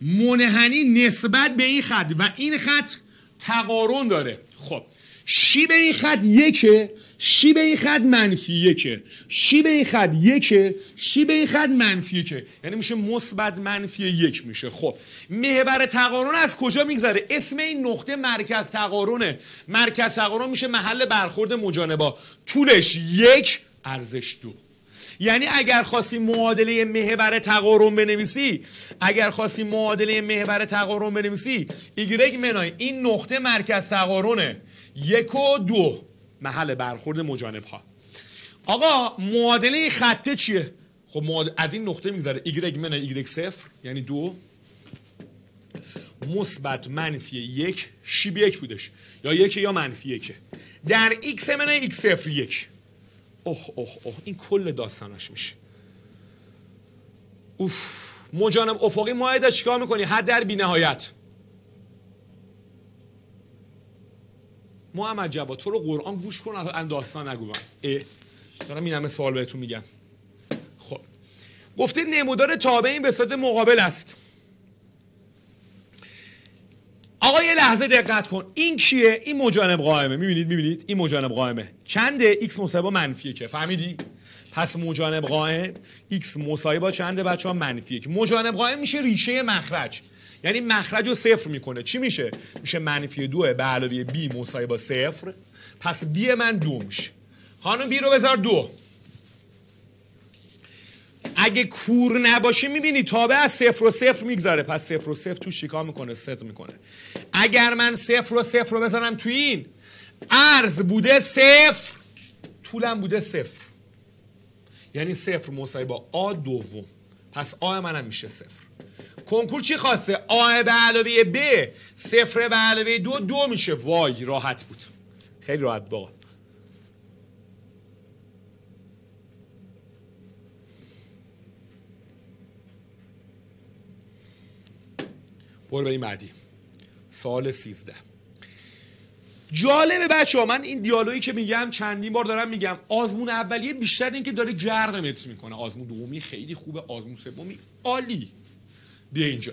Speaker 1: منحنی نسبت به این خط. و این خط تقارن داره. خب. شیب این خط یکه شیب این خط منفی یکه. شیب این خط یکه شیب این خط منفی یکه. یعنی میشه مثبت منفی یک میشه. خب محور تقارن از کجا میگذره؟ اسم این نقطه مرکز تقارنه. مرکز تقارن میشه محل برخورد مجانبا. طولش یک ارزش دو. یعنی اگر خواستی معادله محور تقارن بنویسی اگر خواستی معادله محور تقارن بنویسی ایگرگ منای این نقطه مرکز تقارنه. یک و دو. محل برخورد مجانب ها آقا معادله خطه چیه؟ خب از این نقطه می‌گذره ایگرگ منهای ایگرگ صفر یعنی دو. مثبت منفی یک شیب یک بودش. یا یک یا منفی یکه. در ایکس منهای ایکس صفر یک. اوه اوه اوه این کل داستانش میشه. اوف مجانب افقی ماهده چیکار می‌کنی؟ حد در بی نهایت محمد جواد تو رو قرآن گوش کن الان داستان نگو من. دارم این همه سوال بهتون میگم. خب. گفته نمودار تابع این به صورت مقابل است. آقا یه لحظه دقت کن. این کیه؟ این مجانب قائمه. می‌بینید می‌بینید؟ این مجانب قائمه. چنده x مساوی منفیه که؟ فهمیدی؟ پس مجانب قائم x مساوی با چنده بچه ها منفیه که؟ مجانب قائم میشه ریشه مخرج. یعنی مخرج رو صفر می‌کنه. چی میشه؟ میشه منفی دو به علاوه بی مساوی با صفر. پس بی من دو میشه خانم بی رو بذار دو. اگه کور نباشه می‌بینی تابع از صفر و صفر می‌گذاره. پس صفر و صفر تو شکا می‌کنه؟ ست می‌کنه. اگر من صفر و صفر رو بذارم تو این عرض بوده صفر طولم بوده صفر. یعنی صفر مساوی با آ دوم. پس آ منم میشه صفر. کنکور چی خواسته؟ آ به علاوه ب صفر به علاوه دو دو میشه. وای راحت بود. خیلی راحت با برو بریم بعدی. سال سیزده. جالبه بچه ها من این دیالوگی که میگم چندین بار دارم میگم. آزمون اولیه بیشتر این که داره جرمت می‌کنه. آزمون دومی خیلی خوبه آزمون سومی عالی. بیا اینجا.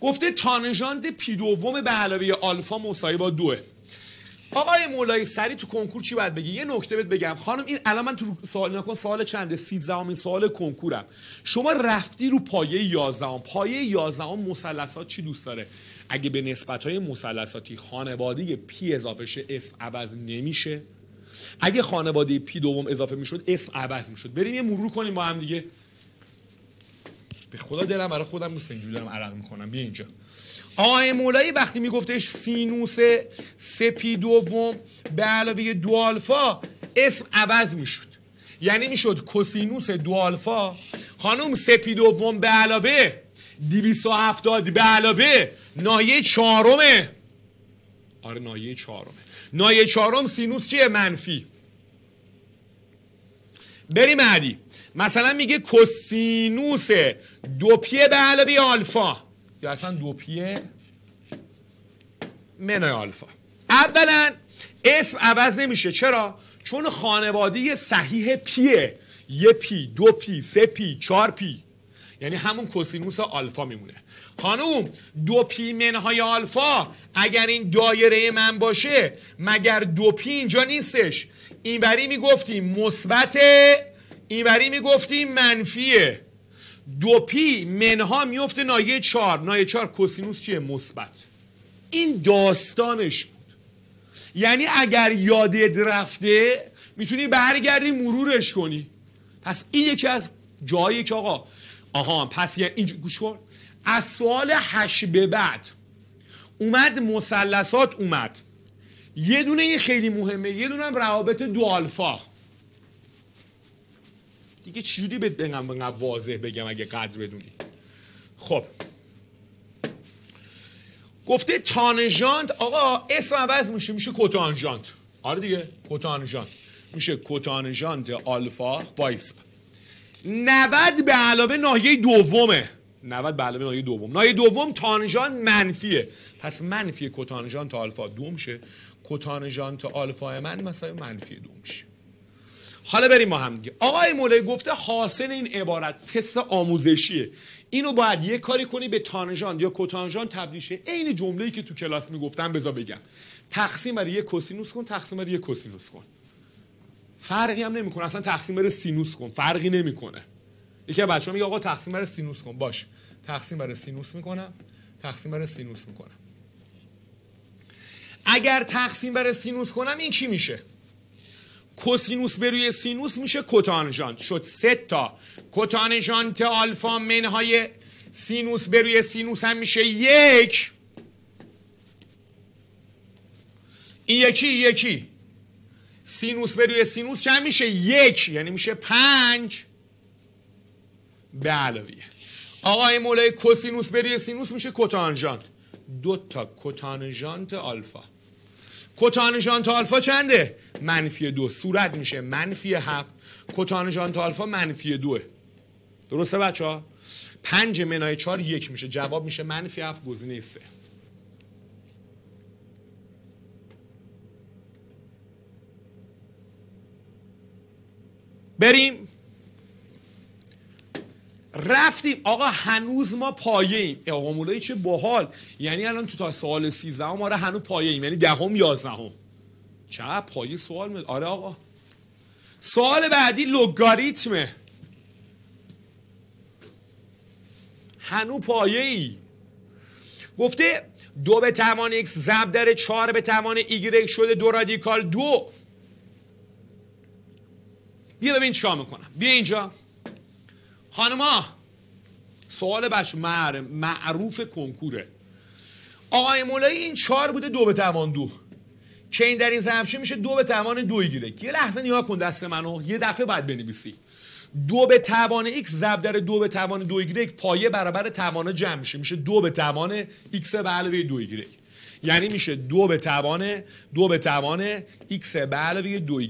Speaker 1: گفته تانژانت پی دوم به علاوه آلفا مساوی با دوه. آقای مولایی سری تو کنکور چی باید بگی؟ یه نکته بهت بگم. خانم این الان من تو سوال نکن سوال چنده؟ 13 امین سوال کنکورم. شما رفتی رو پایه 11 پایه 11 مثلثات چی دوست داره؟ اگه به نسبت های مثلثاتی خانواده پی اضافه شه اسم عوض نمیشه اگه خانواده پی دوم اضافه می‌شد اسم عوض می‌شد. بریم یه مرور کنیم با هم دیگه. به خدا دلم برای خودم سوخت اینجوری دارم عرق می‌کنم بیا اینجا. آقای مولایی وقتی میگفتش سینوس سه پی دوم به علاوه دو آلفا اسم عوض می‌شد. یعنی می‌شد کوسینوس دو آلفا. خانم سه پی دوم به علاوه 270 به علاوه ناحیه چهارمه. آره ناحیه چهارمه. ناحیه چهارم سینوس چیه؟ منفی. بریم بعدی مثلا میگه کوسینوس دو پیه به علاوه آلفا. یا اصلا دو پیه منهای آلفا. اولا اسم عوض نمیشه. چرا؟ چون خانواده صحیح پیه. یه پی دو پی سه پی چهار پی. یعنی همون کوسینوس آلفا میمونه. خانوم دو پی منهای آلفا. اگر این دایره من باشه مگر دو پی اینجا نیستش؟ اینوری می‌گفتیم مثبت اینوری می‌گفتیم منفیه. دو پی منها میفته نایه چار نایه چار کوسینوس چیه؟ مثبت. این داستانش بود. یعنی اگر یادت رفته می‌تونی برگردی مرورش کنی. پس این یکی از جایی که آقا آها پس یه اینجا گوش کن. از سوال هشت به بعد اومد مثلثات اومد. یه دونه این خیلی مهمه یه دونه هم روابط دو آلفا. دیگه چجوری بهت بگم واضح بگم اگه قدر بدونی؟ خب. گفته تانژانت آقا اسم عوض میشه میشه کوتانژانت. آره دیگه کوتانژانت. میشه کوتانژانت آلفا وایس 90 به علاوه ناحیه دومه. 90 به علاوه ناحیه دوم. ناحیه دوم تانژانت منفیه. پس منفی کوتانژانت آلفا دو میشه. کوتانژانت آلفا من مثلا منفی دو میشه. حالا بریم ما هم دیگه. آقای مولای گفته حاصل این عبارت تست آموزشیه. اینو باید یه کاری کنی به تانژانت یا کوتانژانت تبدیل شه. عین جمله‌ای که تو کلاس می‌گفتم بذار بگم. تقسیم بر یه کوسینوس کن تقسیم بر یه کوسینوس کن. فرقی هم نمی‌کنه. اصلا تقسیم بر سینوس کن. فرقی نمی‌کنه. یکی از بچه‌ها میگه آقا تقسیم بر سینوس کن. باش. تقسیم بر سینوس می‌کنم. تقسیم بر سینوس می‌کنم. اگر تقسیم بر سینوس کنم این چی میشه؟ کوسینوس به روی سینوس میشه کوتانژانت شد سه تا کوتانژانت آلفا منهای سینوس به روی سینوس هم میشه یک این یکی یکی سینوس به روی سینوس چند میشه یک یعنی میشه پنج به علاوه آقای مولایی کوسینوس به روی سینوس میشه کوتانژانت دو تا کوتانژانت آلفا کوتانژانت آلفا چنده؟ منفی دو. صورت میشه منفی هفت. کوتانژانت آلفا منفی دوه. درسته بچه ها؟ پنج منهای چهار یک میشه. جواب میشه منفی هفت گزینه سه. بریم. رفتیم. آقا هنوز ما پایه ایم آقا مولایی چه باحال. یعنی الان تو تا سوال 13 ما آره هنوز پایه ایم یعنی دهم یازدهم. چه پایه سوال می آره آقا. سوال بعدی لوگاریتمه. هنو پایه ای گفته دو به توان x ضرب در چهار به توان y شده دو رادیکال دو. بیا ببین چیکار می‌کنم. بیا اینجا. خانما سوال بچ معروف کنکوره. آقای مولایی این چهار بوده دو به توان دو. که این در این زمشه میشه دو به توان دو گیره. یه لحظه نیا کن دست منو. یه دفعه باید بنویسی. دو به توان x ضرب در دو به توان دو یک پایه برابر توان جمع میشه. میشه دو به توان x به علاوه دو گیره. یعنی میشه دو به توان دو به توان x به علاوه دو